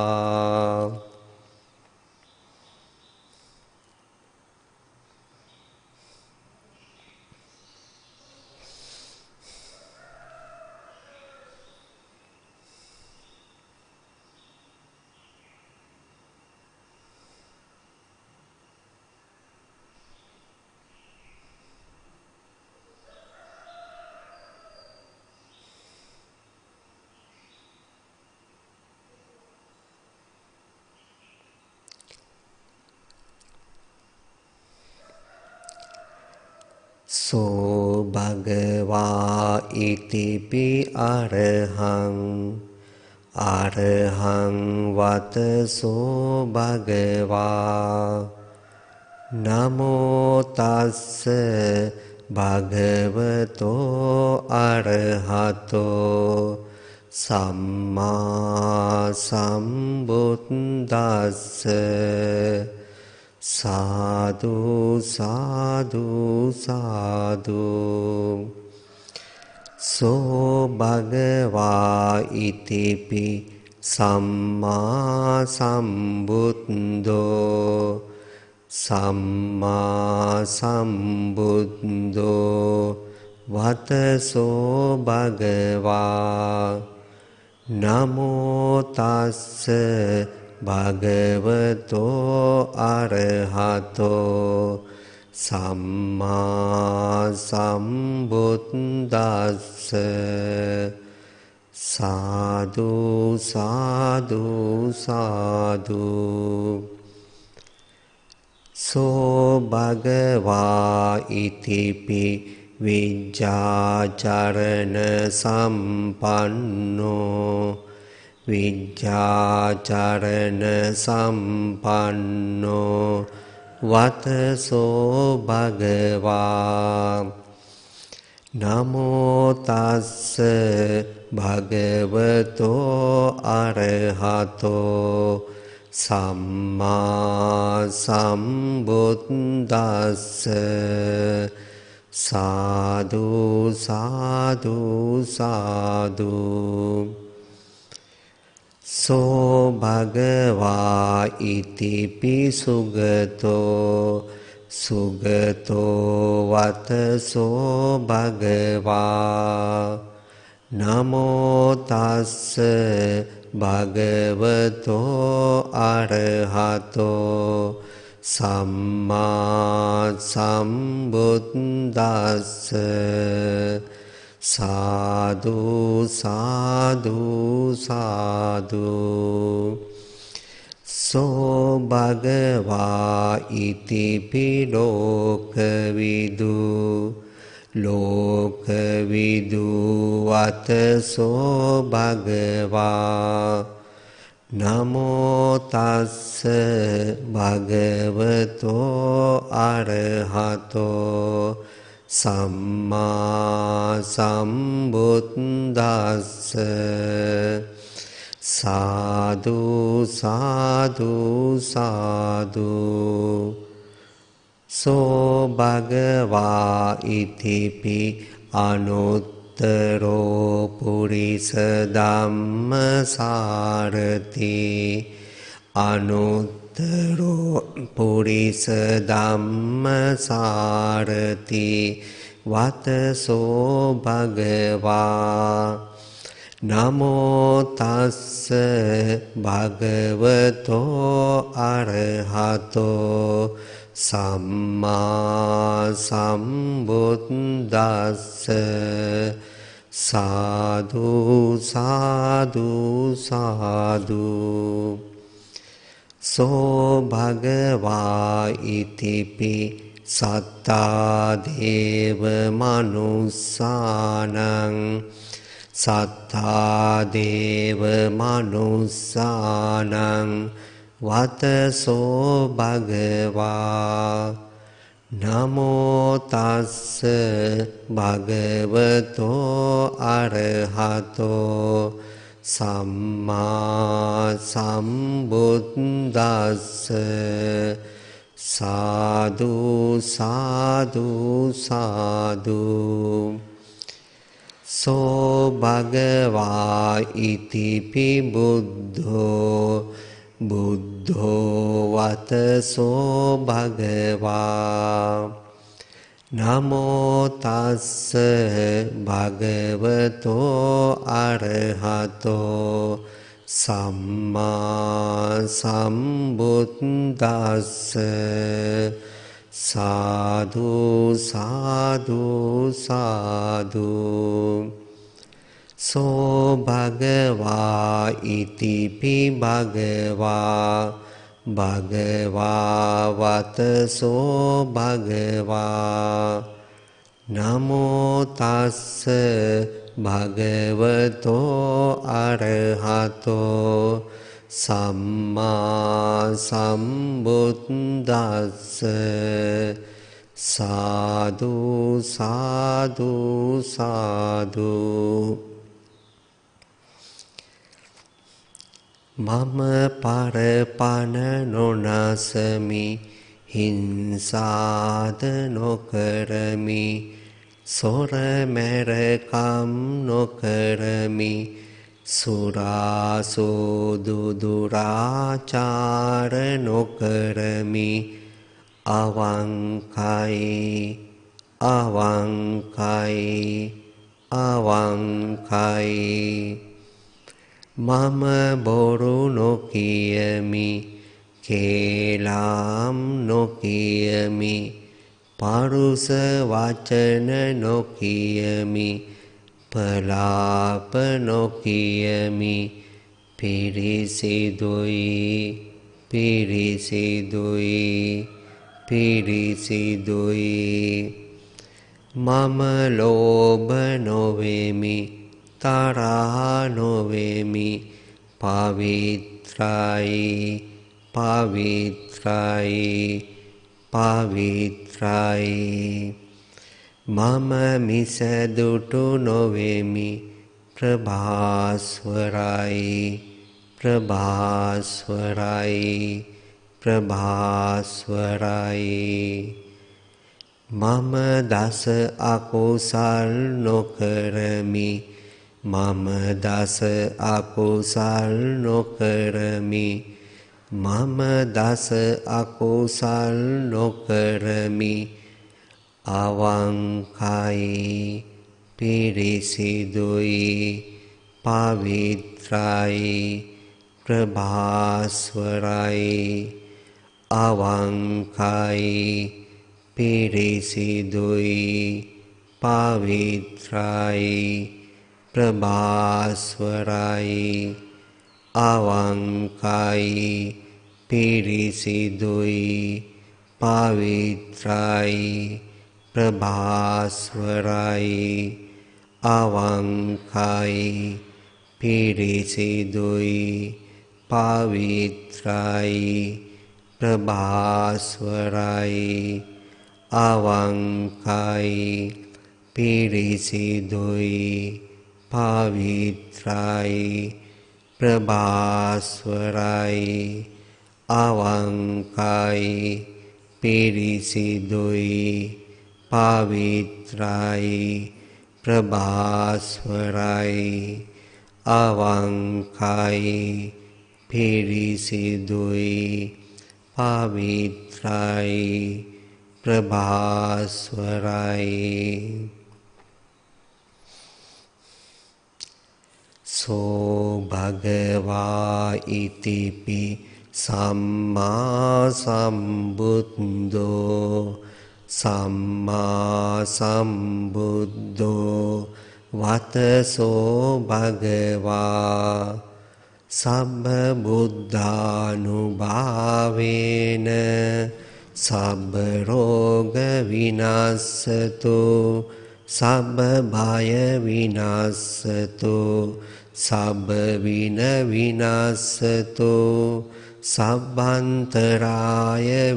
Speaker 2: සෝ භගවා ඉතිපි අරහං අරහං වතසෝ භගවා නමෝ තස්ස භගවතෝ අරහතෝ සම්මා සම්බුද්දස්ස සාදු සාදු සාදු. සෝ භගවා ඉතිපි සම්මා සම්බුද්දෝ. සම්මා සම්බුද්දෝ. වතසෝ භගවා නමෝ තස්ස භගවතෝ අරහතෝ සම්මා සම්බුද්දස්ස සාදු සාදු සාදු. සෝ භගවා ඉතිපි විජ්ජාචරණ සම්පන්නෝ විජ්ජාචරණ සම්පන්නෝ වතසෝ භගවා නමෝ තස්ස භගවතෝ අරහතෝ සම්මා සම්බුද්දස්ස සාදු සාදු සාදු සෝ භගවා ඉතිපි සුගතෝ සුගතෝ වතසෝ භගවා නමෝ තස්ස භගවතෝ අරහතෝ සම්මා සම්බුද්දස්ස සාදු සාදු සාදු සෝ භගවා ඉතිපි ලෝකවිදු ලෝකවිදු අතසෝ භගවා නමෝ තස්ස භගවතෝ අරහතෝ සම්මා සම්බුද්දස්ස සාදු සාදු සාදු. සෝ භගවා ඉතිපි අනුත්තරෝ පුරිස ධම්මසාරති. අනුත් උත්තරෝ පුරිස ධම්මසාරති වතසෝ භගවා. නමෝ තස්ස භගවතෝ අරහතෝ. සම්මා සම්බුද්දස්ස. සාදු සාදු සාදු. සෝ භගවා ඉතිපි සත්තා දේව මනුස්සානං සත්තා දේව මනුස්සානං වතසෝ භගවා නමෝ තස්ස භගවතෝ අරහතෝ සම්මා සම්බුද්දස්ස සාදු සාදු සාදු. සෝ භගවා ඉතිපි බුද්ධෝ බුද්ධෝ වතසෝ භගවා නමෝ තස්ස භගවතෝ අරහතෝ සම්මා සම්බුද්දස්ස සාදු සාදු සාදු සෝ භගවා ඉතිපි භගවා භගවා වතසෝ භගවා නමෝ තස්ස භගවතෝ අරහතෝ සම්මා සම්බුද්දස්ස සාදු සාදු සාදු මම පරපන නොනසමි හිංසාද නොකරමි සොර මැරකම් නොකරමි සුරාසෝදු දුරාචාර නොකරමි අවංකයි අවංකයි අවංකයි. මම බොරු නොකියමි කේලාම් නොකියමි පරුස වචන නොකියමි පලාප නොකියමි පිරිසිදුයි පිරිසිදුයි පිරිසිදුයි. මම ලෝභ නොවෙමි තරහා නොවෙමි පවිත්‍රයි පවිත්‍රයි පවිත්‍රයි. මම මිසදුටු නොවෙමි. ප්‍රභාස්වරයි ප්‍රභාස්වරයි ප්‍රභාස්වරයි. මම දස අකුසල් නොකරමි. මම දස අකුසල් නොකරමි. මම දස අකුසල් නොකරමි. අවංකයි පිරිසිදුයි පවිත්‍රයි ප්‍රභාස්වරයි. අවංකයි පිරිසිදුයි පවිත්‍රයි. ප්‍රභාස්වරයි අවංකයි පිරිසිදුයි පවිත්‍රයි ප්‍රභාස්වරයි අවංකයි පිරිසිදුයි පවිත්‍රයි ප්‍රභාස්වරයි අවංකයි පිරිසිදුයි පවිත්‍රයි ප්‍රභාස්වරයි අවංකයි පිරිසිදුයි පවිත්‍රයි ප්‍රභාස්වරයි අවංකයි පිරිසිදුයි පවිත්‍රයි ප්‍රභාස්වරයි. සෝ භගවා ඉතිපි සම්මා සම්බුද්ධෝ සම්මා සම්බුද්ධෝ වතසෝ භගවා සබ්බ බුද්ධානුභාවේන සබ්බ රෝග විනාස්සතු සබ්බ භය විනාස්සතු සබ්බ වින විනාස්සතු සබ්බන්තරාය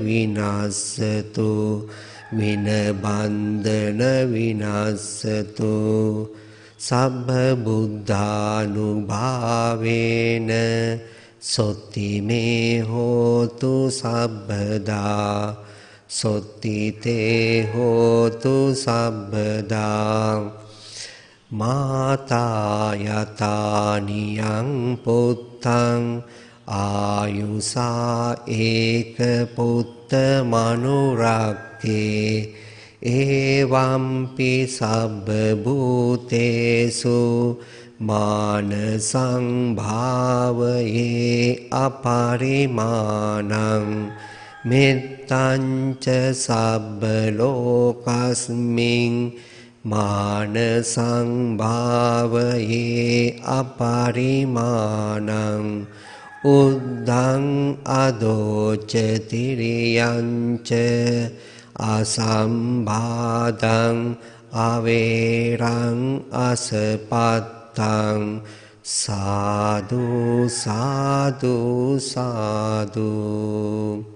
Speaker 2: විනාස්සතු මින බන්ධන විනාස්සතු සබ්බ බුද්ධානුභාවේන සොත්තිමේ හෝතු සබ්බදා සොත්තිතේ හෝතු සබ්බදා. මාතායතානියං පුත්තං ආයුසා ඒක පුත්ත මනුරක්කේ ඒවම්පි සබ්බ භූතේසු මාන සංභාවයේ අපරිමාණං මෙත්තංච සබ්බ ලෝකස්මින් මාන සංභාවයේ අපරිමාණං උද්දං අදෝච තිරියංච අසම්බාධං අවේරං අසපත්තං සාදු සාදු සාදු.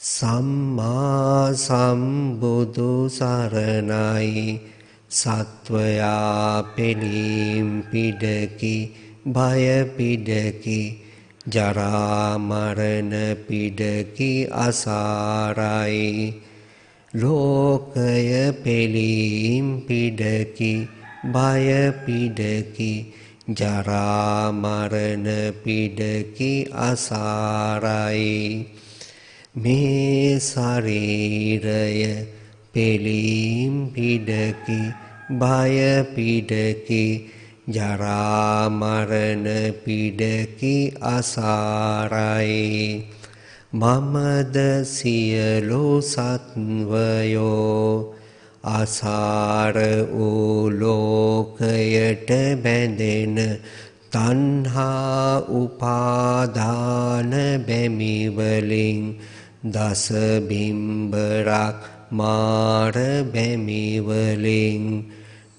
Speaker 2: සම්මා සම්බුදු සරණයි. සත්වයා පෙළීම් පිඩකි භය පිඩකි ජරා මරණ පිඩකි අසාරයි. ලෝකය පෙළීම් පිඩකි භය පිඩකි ජරා මරණ පිඩකි අසාරයි. මේ ශරීරය පෙළීම් පිඩකි භය පිඩකි ජරා මරණ පිඩකි අසාරයි. මමද සියලු සත්වයෝ අසාර වූ ලෝකයට බැඳෙන තණ්හා උපාදාන බැමිවලින් දස බිම්බරක් මාර බැමිවලින්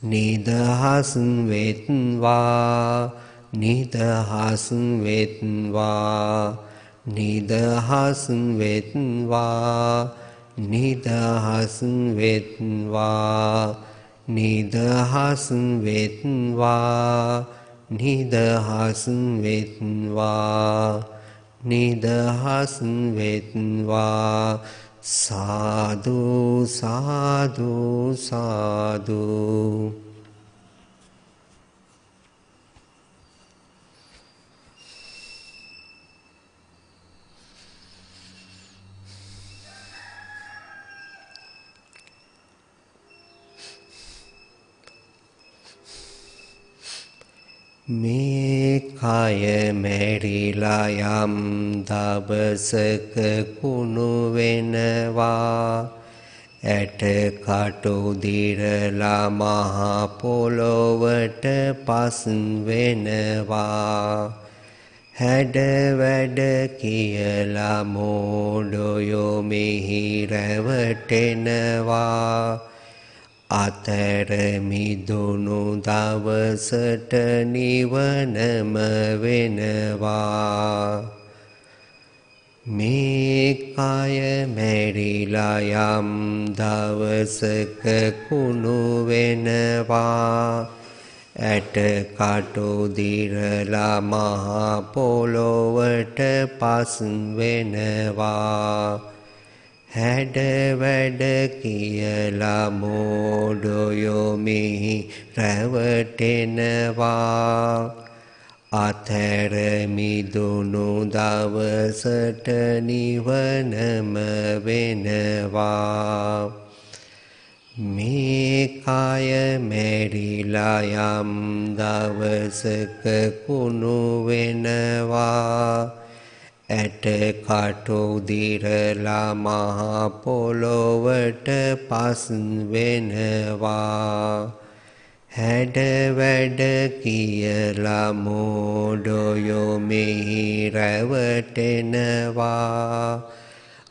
Speaker 2: නිදහස් වෙත්වා නිදහස් වෙත්වා නිදහස් වෙත්වා නිදහස් වෙත්වා නිදහස් වෙත්වා නිදහස් වෙත්වා. නිදහස් වෙත්වා. සාදු සාදු සාදු. මේ කය මෙරිලා යම් දවසක කුණු වෙනවා. ඇට කටු දිරලා මහ පොළොවට පස් වෙනවා. හැඩ වැඩ කියලා මෝඩයෝ මෙහි රැවටෙනවා. අතර මිදුණු දවසට නිවනම වෙනවා. මේ කය මෙරිලා යම් දවසක කුණු වෙනවා. ඇට කටු දිරලා මහ පොළොවට පස් වෙනවා. හැඩ වැඩ කියලා මෝඩයෝ මෙහි රැවටෙනවා. අතර මිදුණු දවසට නිවනම වෙනවා. මේ කය මෙරිලා යම් දවසක කුණු වෙනවා. ඇට කටු දිරලා මහ පොළොවට පස් වෙනවා. හැඩ වැඩ කියලා මෝඩයෝ මෙහි රැවටෙනවා.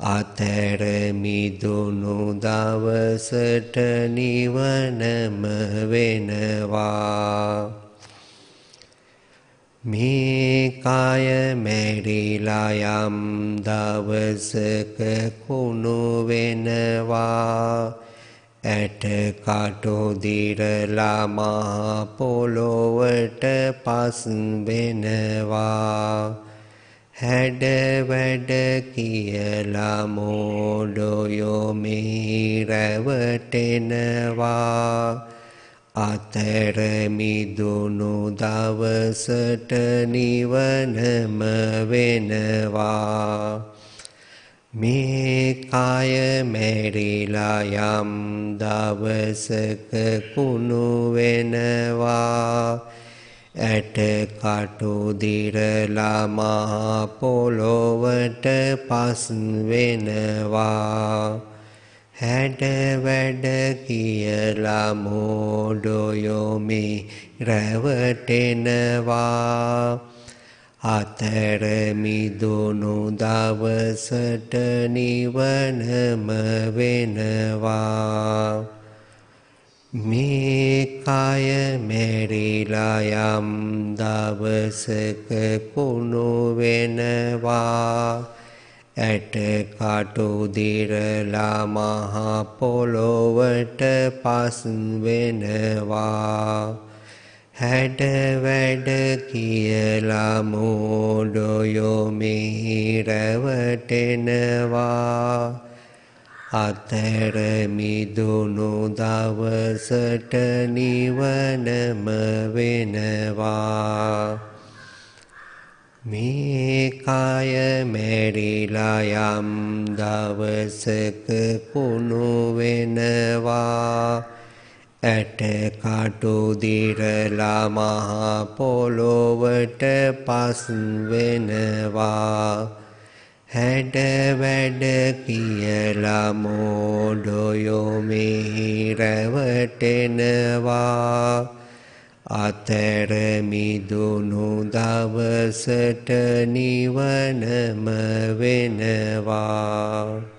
Speaker 2: අතර මිදුණු දවසට නිවනම වෙනවා. මේ කය මෙරිලා යම් දවසක කුණු වෙනවා. ඇට කටු දිරලා මහ පොළොවට පස් වෙනවා. හැඩ වැඩ කියලා මෝඩයෝ මෙහි රැවටෙනවා. අතර මිදුණු දවසට නිවනම වෙනවා. මේ කය මෙරිලා යම් දවසක කුණු වෙනවා. ඇට කටු දිරලා මහ පොළොවට පස් වෙනවා. හැඩ වැඩ කියලා මෝඩයෝ මේ රැවටෙනවා. අතර මිදුණු දවසට නිවනම වෙනවා. මේ කය මෙරිලා යම් දවසක කුණු වෙනවා. ඇට කටු දිරලා මහ පොළොවට පස් වෙනවා. හැඩ වැඩ කියලා මෝඩයෝ මෙහි රැවටෙනවා. අතර මිදුණු දවසට නිවනම වෙනවා. මේ කය මෙරිලා යම් දවසක කුණු වෙනවා. ඇට කටු දිරලා මහ පොළොවට පස් වෙනවා. හැඩ වැඩ කියලා මෝඩයෝ මෙහි රැවටෙනවා. අතර මිදුණු දවසට නිවනම වෙනවා.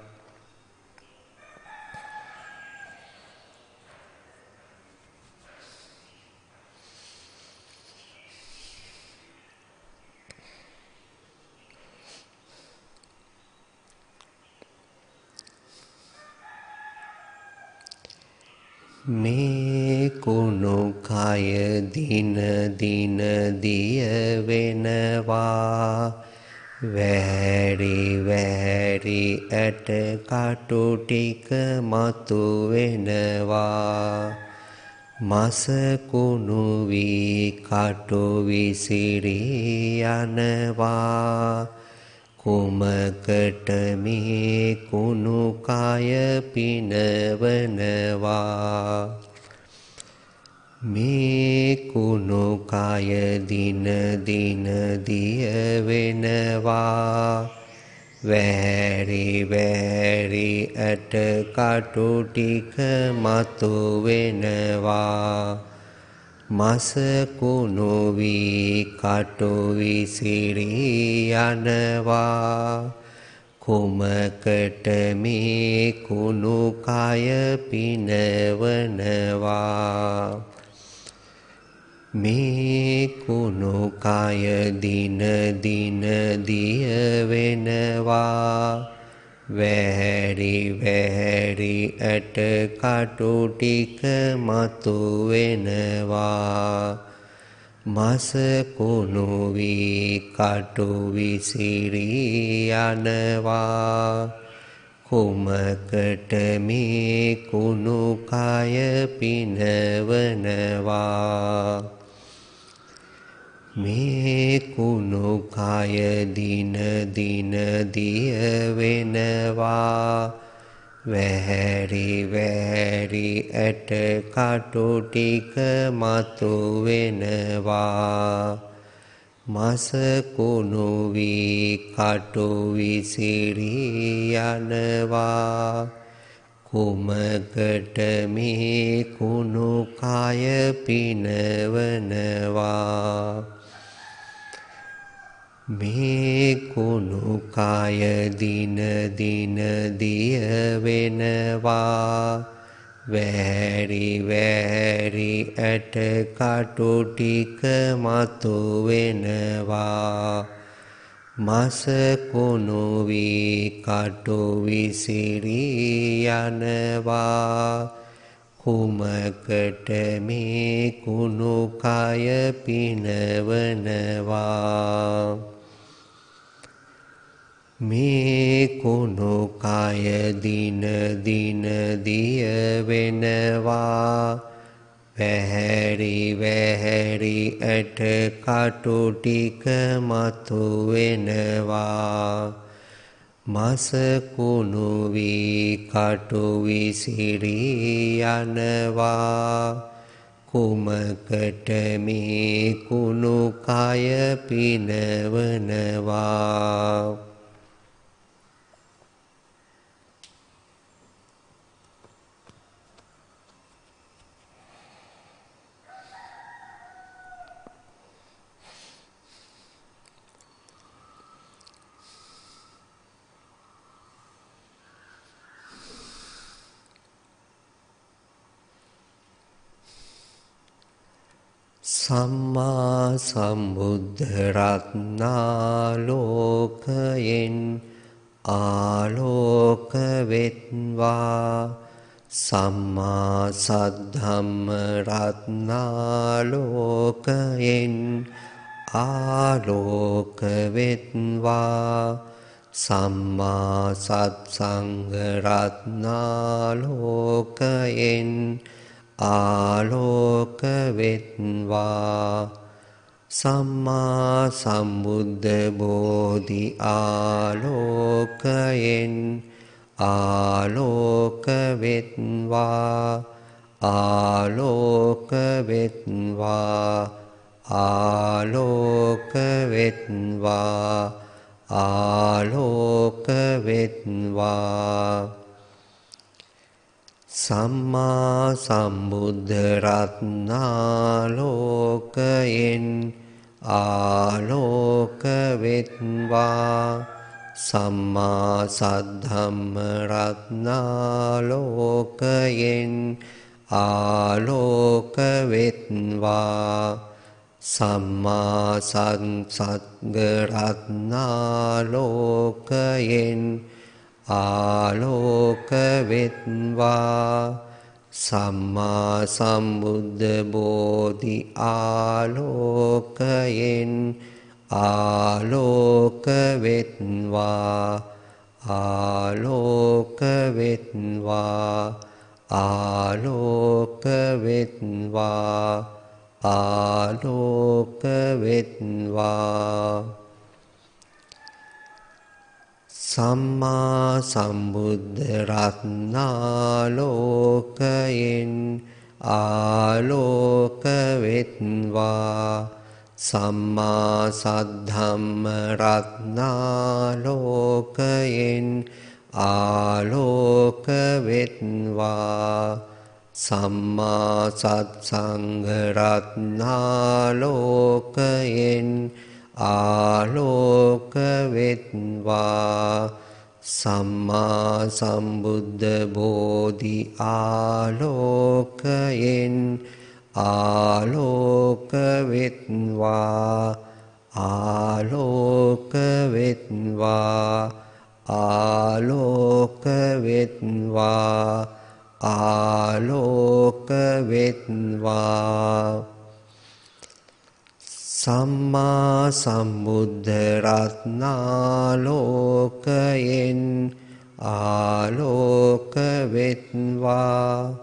Speaker 2: මේ කුණු කය දින දින දිය වෙනවා වැරි වැරි ඇට කටු ටික මතු වෙනවා. මස කුණු වී කටු විසිරී යනවා. කුමකට මේ කුණු කය පිනවනවා? මේ කුණු කය දින දින දිය වෙනවා වැරි වැරි ඇට කටු ටික මතු වෙනවා මස කුණු වී කටු විසිරී යනවා කුමකට මේ කුණු කය පිනවනවා? මේ කුණු කය දින දින දිය වෙනවා. වැහැරි වැහැරි ඇට කටු ටික මතු වෙනවා. මස කුණු වී කටු විසිරී යනවා. කුමකට මේ කුණු කය පිනවනවා? මේ කුණු කය දින දින දිය වෙනවා වැහැරි වැහැරි ඇට කටු ටික මතු වෙනවා. මස කුණු වී කටු විසිරී යනවා. කුමකට මේ කුණු කය පිනවනවා? මේ කුණු කය දින දින දිය වෙනවා වැරි වැරි ඇට කටු ටික මතු වෙනවා. මස කුණු වී කටු විසිරී යනවා. කුමකට මේ කුණු කය පිනවනවා? මේ කුණු කය දින දින දිය වෙනවා වැහැරි වැහැරි ඇට කටු ටික මතු වෙනවා. මස කුණු වී කටු විසිරී යනවා. කුමකට මේ කුණු කය පිනවනවා? සම්මා සම්බුද්ධ රත්නාලෝකයෙන් ආලෝක වෙත්වා සම්මා සද්ධම්ම රත්නාලෝකයෙන් ආලෝක වෙත්වා සම්මා සත්සංග රත්නාලෝකයෙන් ආලෝක වෙත්වා සම්මා සම්බුද්ධ බෝධි ආලෝකයෙන් ආලෝක වෙත්වා ආලෝක වෙත්වා ආලෝක වෙත්වා ආලෝක වෙත්වා සම්මා සම්බුද්ධ රත්නාලෝකයෙන් ආලෝක වෙත්වා. සම්මා සද්ධම්ම රත්නාලෝකයෙන් ආලෝක වෙත්වා. සම්මා සංසග්ග රත්නාලෝකයෙන් ආලෝක වෙත්වා සම්මා සම්බුද්ධ බෝධි ආලෝකයෙන් ආලෝක වෙත්වා ආලෝක වෙත්වා ආලෝක වෙත්වා ආලෝක වෙත්වා සම්මා සම්බුද්ධ රත්නාලෝකයෙන් ආලෝක වෙත්වා. සම්මා සද්ධම්ම රත්නාලෝකයෙන් ආලෝක වෙත්වා. සම්මා සත්සංග රත්නාලෝකයෙන් ආලෝක වෙත්වා සම්මා සම්බුද්ධ බෝධි ආලෝකයෙන් ආලෝක වෙත්වා ආලෝක වෙත්වා ආලෝක වෙත්වා ආලෝක වෙත්වා සම්මා සම්බුද්ධ රත්නාලෝකයෙන් ආලෝක වෙත්වා.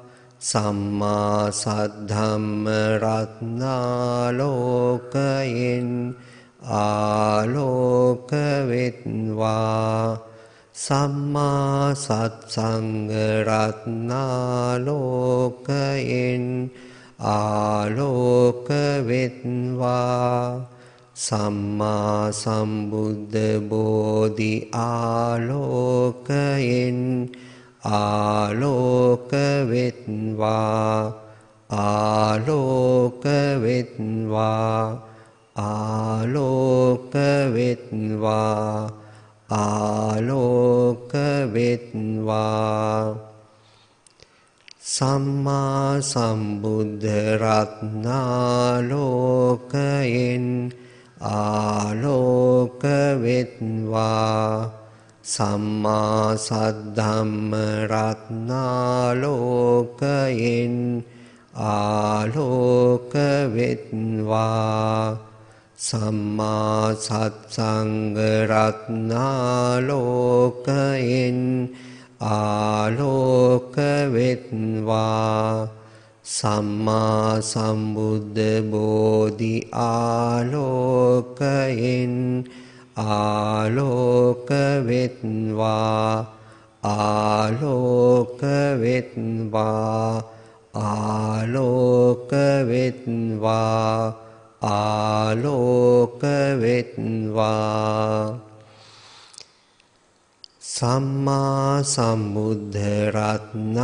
Speaker 2: සම්මා සද්ධම්ම රත්නාලෝකයෙන් ආලෝක වෙත්වා. සම්මා සත්සංග රත්නාලෝකයෙන් ආලෝක වෙත්වා සම්මා සම්බුද්ධ බෝධි ආලෝකයෙන් ආලෝක වෙත්වා ආලෝක වෙත්වා ආලෝක වෙත්වා ආලෝක වෙත්වා සම්මා සම්බුද්ධ රත්නාලෝකයෙන් ආලෝක වෙත්වා. සම්මා සද්ධම්ම රත්නාලෝකයෙන් ආලෝක වෙත්වා. සම්මා සත්සංග රත්නාලෝකයෙන් ආලෝක වෙත්වා සම්මා සම්බුද්ධ බෝධි ආලෝකයෙන් ආලෝක වෙත්වා ආලෝක වෙත්වා ආලෝක වෙත්වා ආලෝක වෙත්වා සම්මා සම්බුද්ධ රත්නාලෝකයෙන්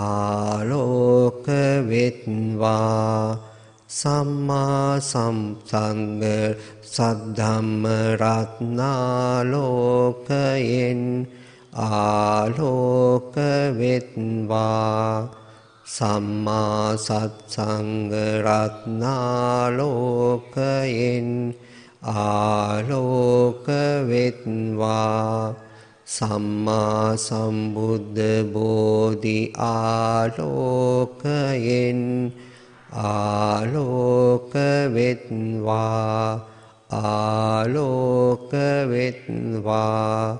Speaker 2: ආලෝක වෙත්වා සම්මා සම්සංග සද්ධම්ම රත්නාලෝකයෙන් ආලෝක වෙත්වා සම්මා සත්සංග රත්නාලෝකයෙන් ආලෝක වෙත්වා සම්මා සම්බුද්ධ බෝධි ආලෝකයෙන් ආලෝක වෙත්වා ආලෝක වෙත්වා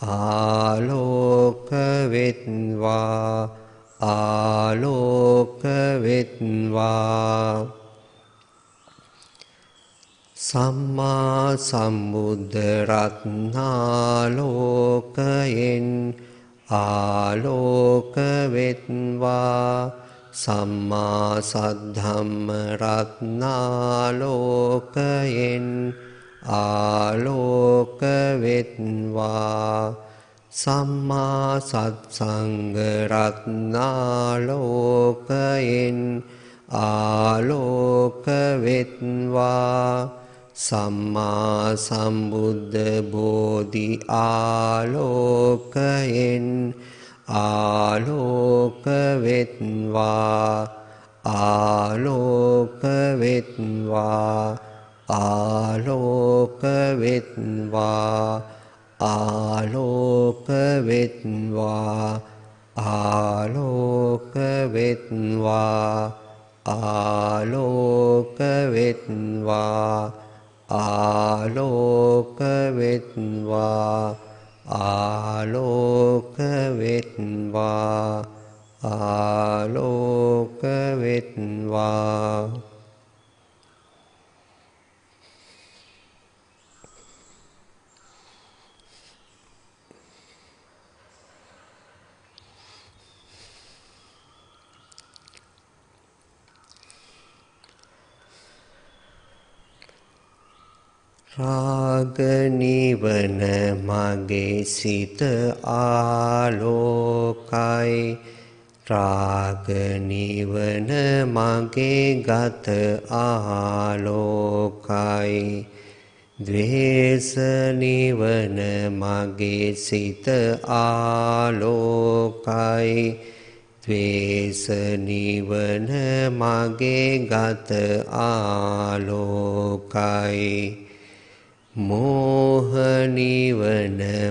Speaker 2: ආලෝක වෙත්වා ආලෝක වෙත්වා සම්මා සම්බුද්ධ රත්නාලෝකයෙන් ආලෝක වෙත්වා. සම්මා සද්ධම්ම රත්නාලෝකයෙන් ආලෝක වෙත්වා. සම්මා සත්සංග රත්නාලෝකයෙන් ආලෝක වෙත්වා. සම්මා සම්බුද්ධ බෝධි ආලෝකයෙන් ආලෝක වෙත්වා ආලෝක වෙත්වා ආලෝක වෙත්වා ආලෝක වෙත්වා ආලෝක වෙත්වා ආලෝක වෙත්වා ආලෝක වෙත්වා ආලෝක වෙත්වා ආලෝක වෙත්වා රාග නිවන මගේ සිත ආලෝකයි. රාග නිවන මගේ ගත ආලෝකයි. ද්වේෂ නිවන මගේ සිත ආලෝකයි. ද්වේෂ නිවන මගේ ගත ආලෝකයි. මෝහනිවන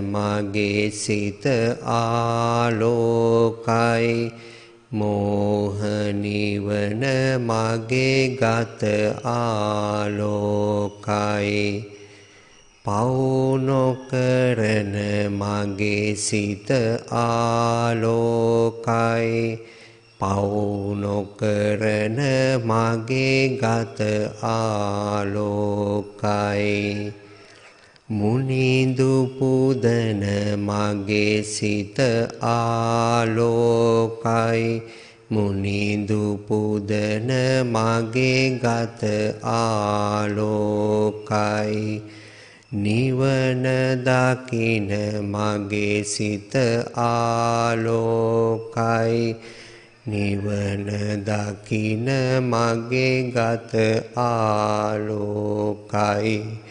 Speaker 2: මගේ සිත ආලෝකයි. මෝහනිවන මගේ ගත ආලෝකයි. පවුනොකරන මගේ සිත ආලෝකයි. පවුනොකරන මගේ ගත ආලෝකයි. මුනිදු පුදන මගේ සිත ආලෝකයි. මුනිදු පුදන මගේ ගත ආලෝකයි. නිවන දකින මගේ සිත ආලෝකයි. නිවන දකින මගේ ගත ආලෝකයි.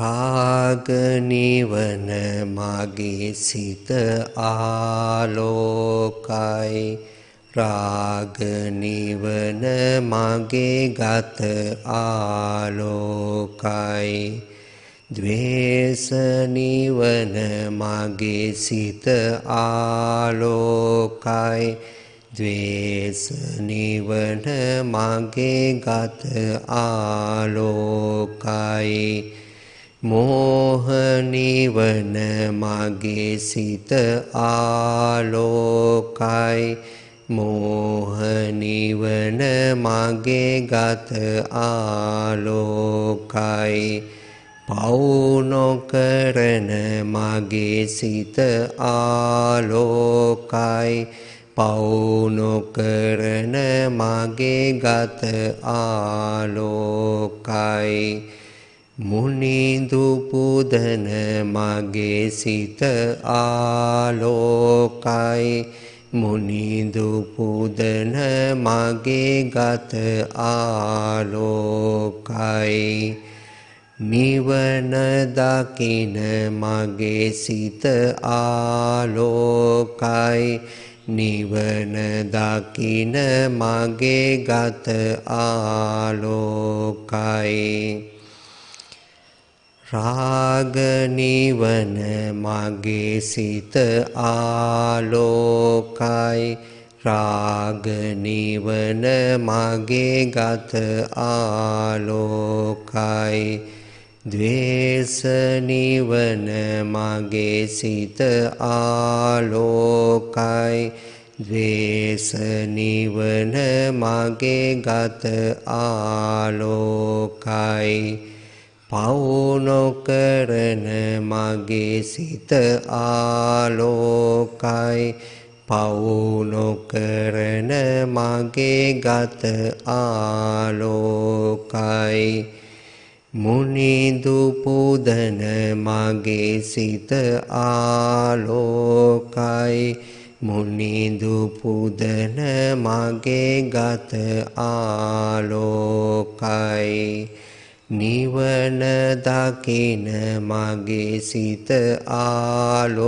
Speaker 2: රාග නිවන මගේ සිත ආලෝකයි. රාග නිවන මගේ ගත ආලෝකයි. ද්වේෂ නිවන මගේ සිත ආලෝකයි. ද්වේෂ නිවන මගේ ගත ආලෝකයි. මෝහනිවන මගේ සිත ආලෝකයි. මෝහනිවන මගේ ගත ආලෝකයි. පවුනොකරන මගේ සිත ආලෝකයි. පවුනොකරන මගේ ගත ආලෝකයි. මුනිදු පුදන මගේ සිත ආලෝකයි. මුනිදු පුදන මගේ ගත ආලෝකයි. නිවන දකින මගේ සිත ආලෝකයි. නිවන දකින මගේ ගත ආලෝකයි. රාග නිවන මගේ සිත ආලෝකයි. රාග නිවන මගේ ගත ආලෝකයි. ද්වේෂ නිවන මගේ සිත ආලෝකයි. ද්වේෂ නිවන මගේ ගත ආලෝකයි. පවුනොකරන මගේ සිත ආලෝකයි. පවුනොකරන මගේ ගත ආලෝකයි. මුනිදු පුදන මගේ සිත ආලෝකයි. මුනිදු පුදන මගේ ගත ආලෝකයි. නිවන දකින මගේ සිත ආලෝකයි.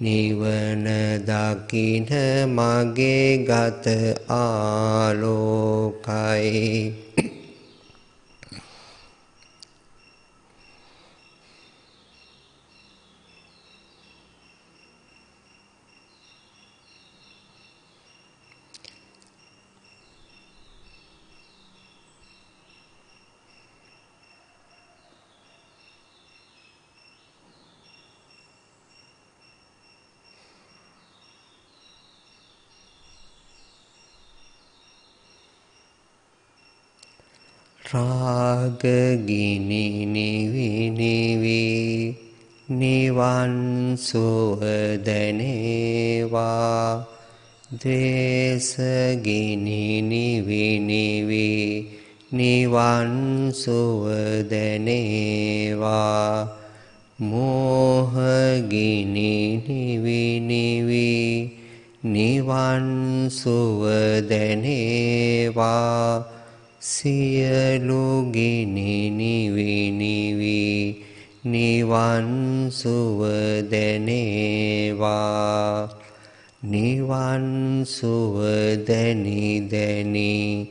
Speaker 2: නිවන දකින මගේ ගත ආලෝකයි. රාග ගිනි නිවි නිවි නිවන් සුව දැනේවා දේශ ගිනි නිවි නිවි නිවන් සුව දැනේවා මෝහ ගිනි නිවි නිවි නිවන් සුව දැනේවා සියලු ගිනි නිවි නිවි නිවන් සුව දැනේවා. නිවන් සුව දැනි දැනි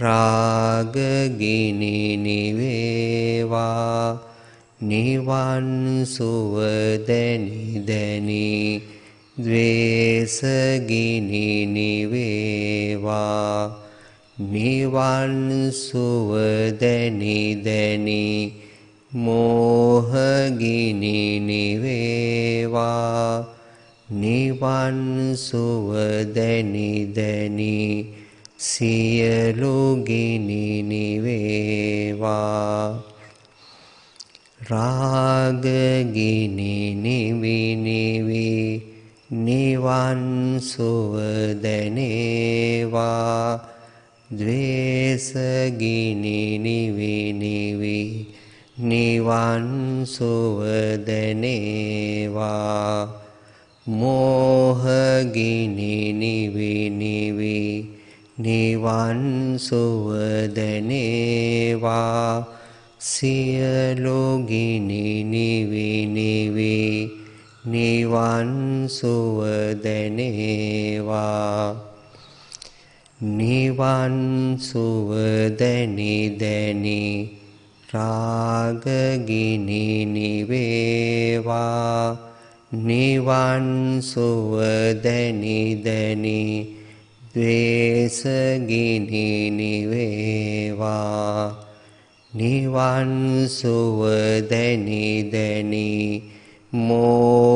Speaker 2: රාග ගිනි නිවේවා. නිවන් සුව දැනි දැනි ද්වේෂ ගිනි නිවේවා. නිවන් සුව දැනි දැනි මෝහගිනි නිවේවා. නිවන් සුව දැනි දැනි සියලු ගිනි නිවේවා. රාග ගිනි නිවි නිවි නිවන් සුව දැනේවා ද්වේසගිනි නිවි නිවි නිවන් සුවදනේවා. මෝහගිනි නිවි නිවි නිවන් සුවදනේවා. සියලුගිනි නිවි නිවි නිවන් සුවදනේවා. නිවන් සුව දැනි දැනි රාගගිනි නිවේවා. නිවන් සුව දැනි දැනි ද්වේසගිනි නිවේවා. නිවන් සුව දැනි දැනි මෝහගිනි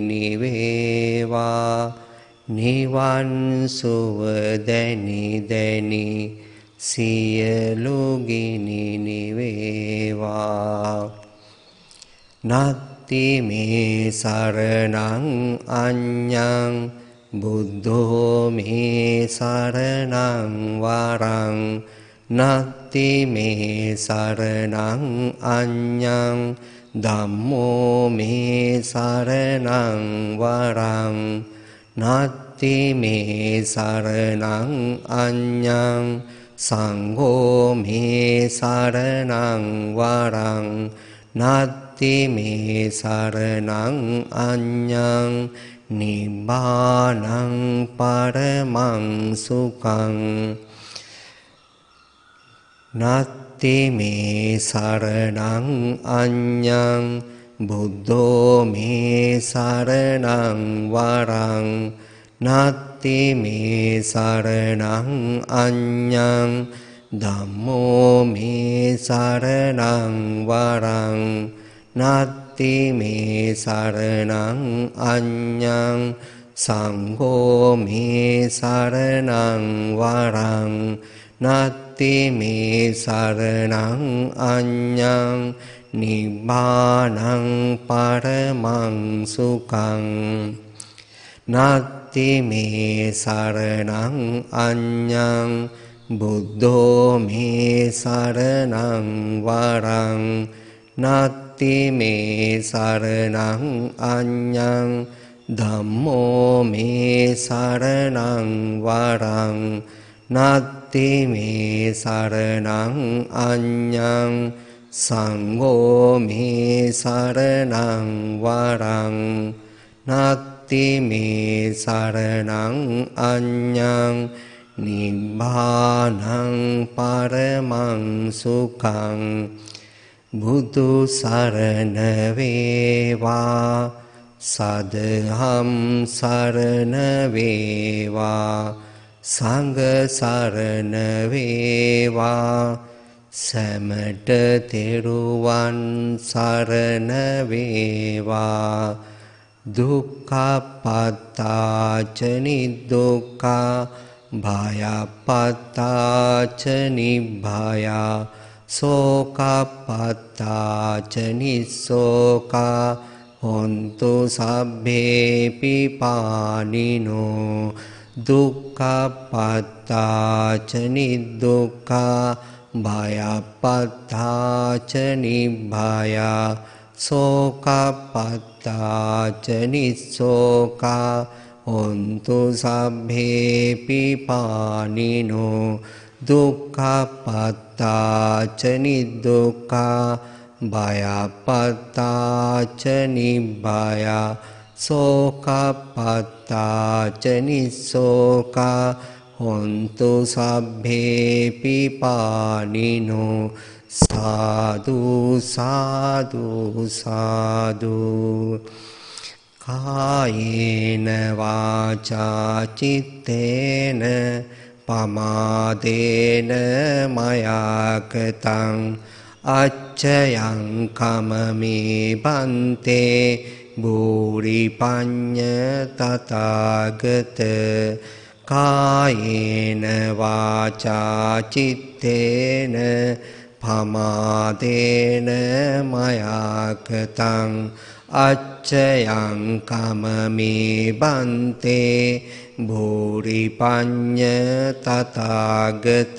Speaker 2: නිවේවා. නිවන් සුව දැනි දැනි සියලු ගිනි නිවේවා. නත්ති මේ සරණං අඤ්ඤං බුද්ධෝ මේ සරණං වරං. නත්ති මේ සරණං අඤ්ඤං ධම්මෝ මේ සරණං වරං. නත්ති මේ සරණං අඤ්ඤං සංඝෝ මේ සරණං වරං නත්ති මේ සරණං අඤ්ඤං නිබ්බානං පරමං සුඛං නත්ති මේ සරණං අඤ්ඤං බුද්ධෝ මේ සරණං වරං නත්ති මේ සරණං අඤ්ඤං ධම්මෝ මේ සරණං වරං නත්ති මේ සරණං අඤ්ඤං සංඝෝ මේ සරණං වරං නත්ති මේ සරණං අඤ්ඤං නිබ්බානං පරමං සුඛං නත්ති මේ සරණං අඤ්ඤං බුද්ධෝ මේ සරණං වරං නත්ති මේ සරණං අඤ්ඤං ධම්මෝ මේ සරණං වරං නත්ති මේ සරණං අඤ්ඤං සංඝෝ මේ සරණං වරං නත්ති මේ සරණං අඤ්ඤං නිබ්බානං පරමං සුඛං. බුදු සරණ වේවා සදහම් සරණ වේවා සංඝ සරණ වේවා. සැමට තෙරුවන් සරණ වේවා. දුක්ඛපත්තාච නිදුක්ඛා භයපත්තාච නිභයා සෝකපත්තාච නිස්සෝකා හොන්තු සබ්බේපි පානිනෝ. දුක්ඛපත්තාච නිදුක්ඛා භයපත්තාච නිභයා සෝකපත්තාච නිස්සෝකා හොන්තු සබ්බේපි පානිනෝ දුක්ඛපත්තාච නිදුක්ඛා භයපත්තාච නිබ්බයා සෝකපත්තාච නිස්සෝකා හොන්තු සබ්බේපි පානිනෝ සාදු සාදු සාදු කායේන වාචා චිත්තේන පමාදේන මයාකතං අච්චයං කමමේ බන්තේ බූරි පඤ්ඤ තථාගත කායේන වාචා චිත්තේන පමාදේන මයාකතං අච්චයං කමමේ බන්තේ භූරි පඤ්ඤ තථාගත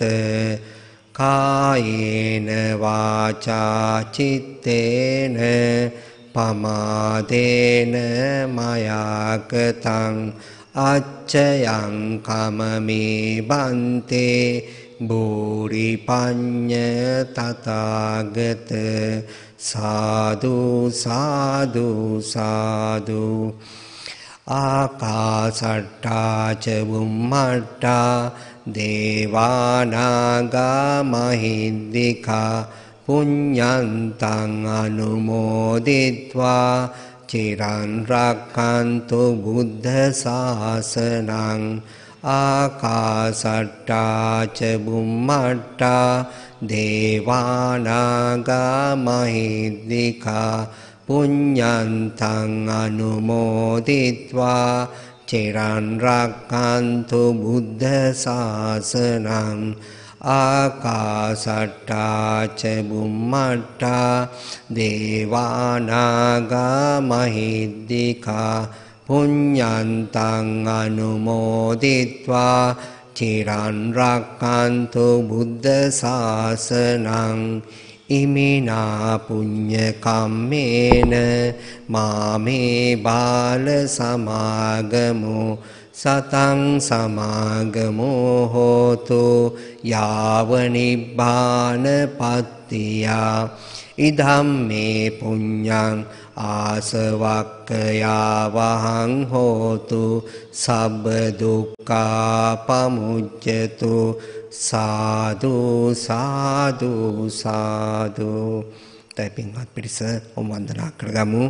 Speaker 2: කායේන වාචා චිත්තේන පමාදේන මයාකතං අච්චයං කමමේ බන්තේ භූරි පඤ්ඤ තථාගත සාදු සාදු සාදු ආකාසට්ටා ච බුම්මට්ටා දේවානාගා මහින්దికා පුඤ්ඤන්තං අනුමෝදිත්වා චිරන් රක්칸තු බුද්ධ ශාසනං ආකාසට්ටා ච බුම්මට්ටා දේවානාගා මහිද්దికා පුඤ්ඤන්තං අනුමෝදිත්වා චිරන් රක්칸තු බුද්ධ ශාසනං ආකාසට්ටාච බුම්මට්ටා දේවානාගා මහිද්దికා පුඤ්ඤන්තං අනුමෝදිත්වා චිරන් රක්칸තු බුද්ධ ශාසනං ඉමිනා පුඤ්ඤ කම්මේන මාමේ බාල සමාගමෝ සතං සමාගමෝ හෝතු යාව නිබ්බාන පත්තියා ඉදම්මේ පුඤ්ඤං ආසවක්කයා වහං හෝතු සබ්බ දුක්ඛා පමුච්ඡතු සාදු සාදු සාදු තැපින්වත් පිරිස ඔම් වන්දනා කරගමු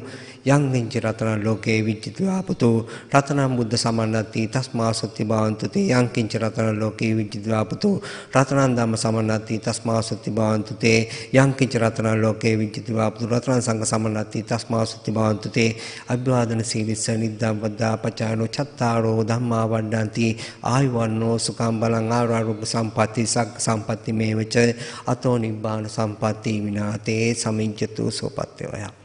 Speaker 2: යං නිංච රතන ලෝකේ විජ්ජිතු ආපතු. රතනං බුද්ධ සමන්නති තස්මා සුත්ති භවන්තු තේ යං කිංච රතන ලෝකේ විජ්ජිතු ආපතු. රතනං ධම්ම සමන්නති තස්මා සුත්ති භවන්තු තේ යං කිංච රතන ලෝකේ විජ්ජිතු ආපතු. රතනං සංඝ සමන්නති තස්මා සුත්ති භවන්තු තේ අභිවාදන සීලිස්ස නිද්දම් වද්දා පචානෝ චත්තාරෝ ධම්මා වණ්ඩಂತಿ ආයුවන්නෝ සුඛං බලං ආරෝග්‍ය සම්පatti සග්ග සම්පatti මේවච. අතෝ නිබ්බාන සම්පatti විනාතේ. සමිඤ්ඤතු සෝපත්තේ වයා.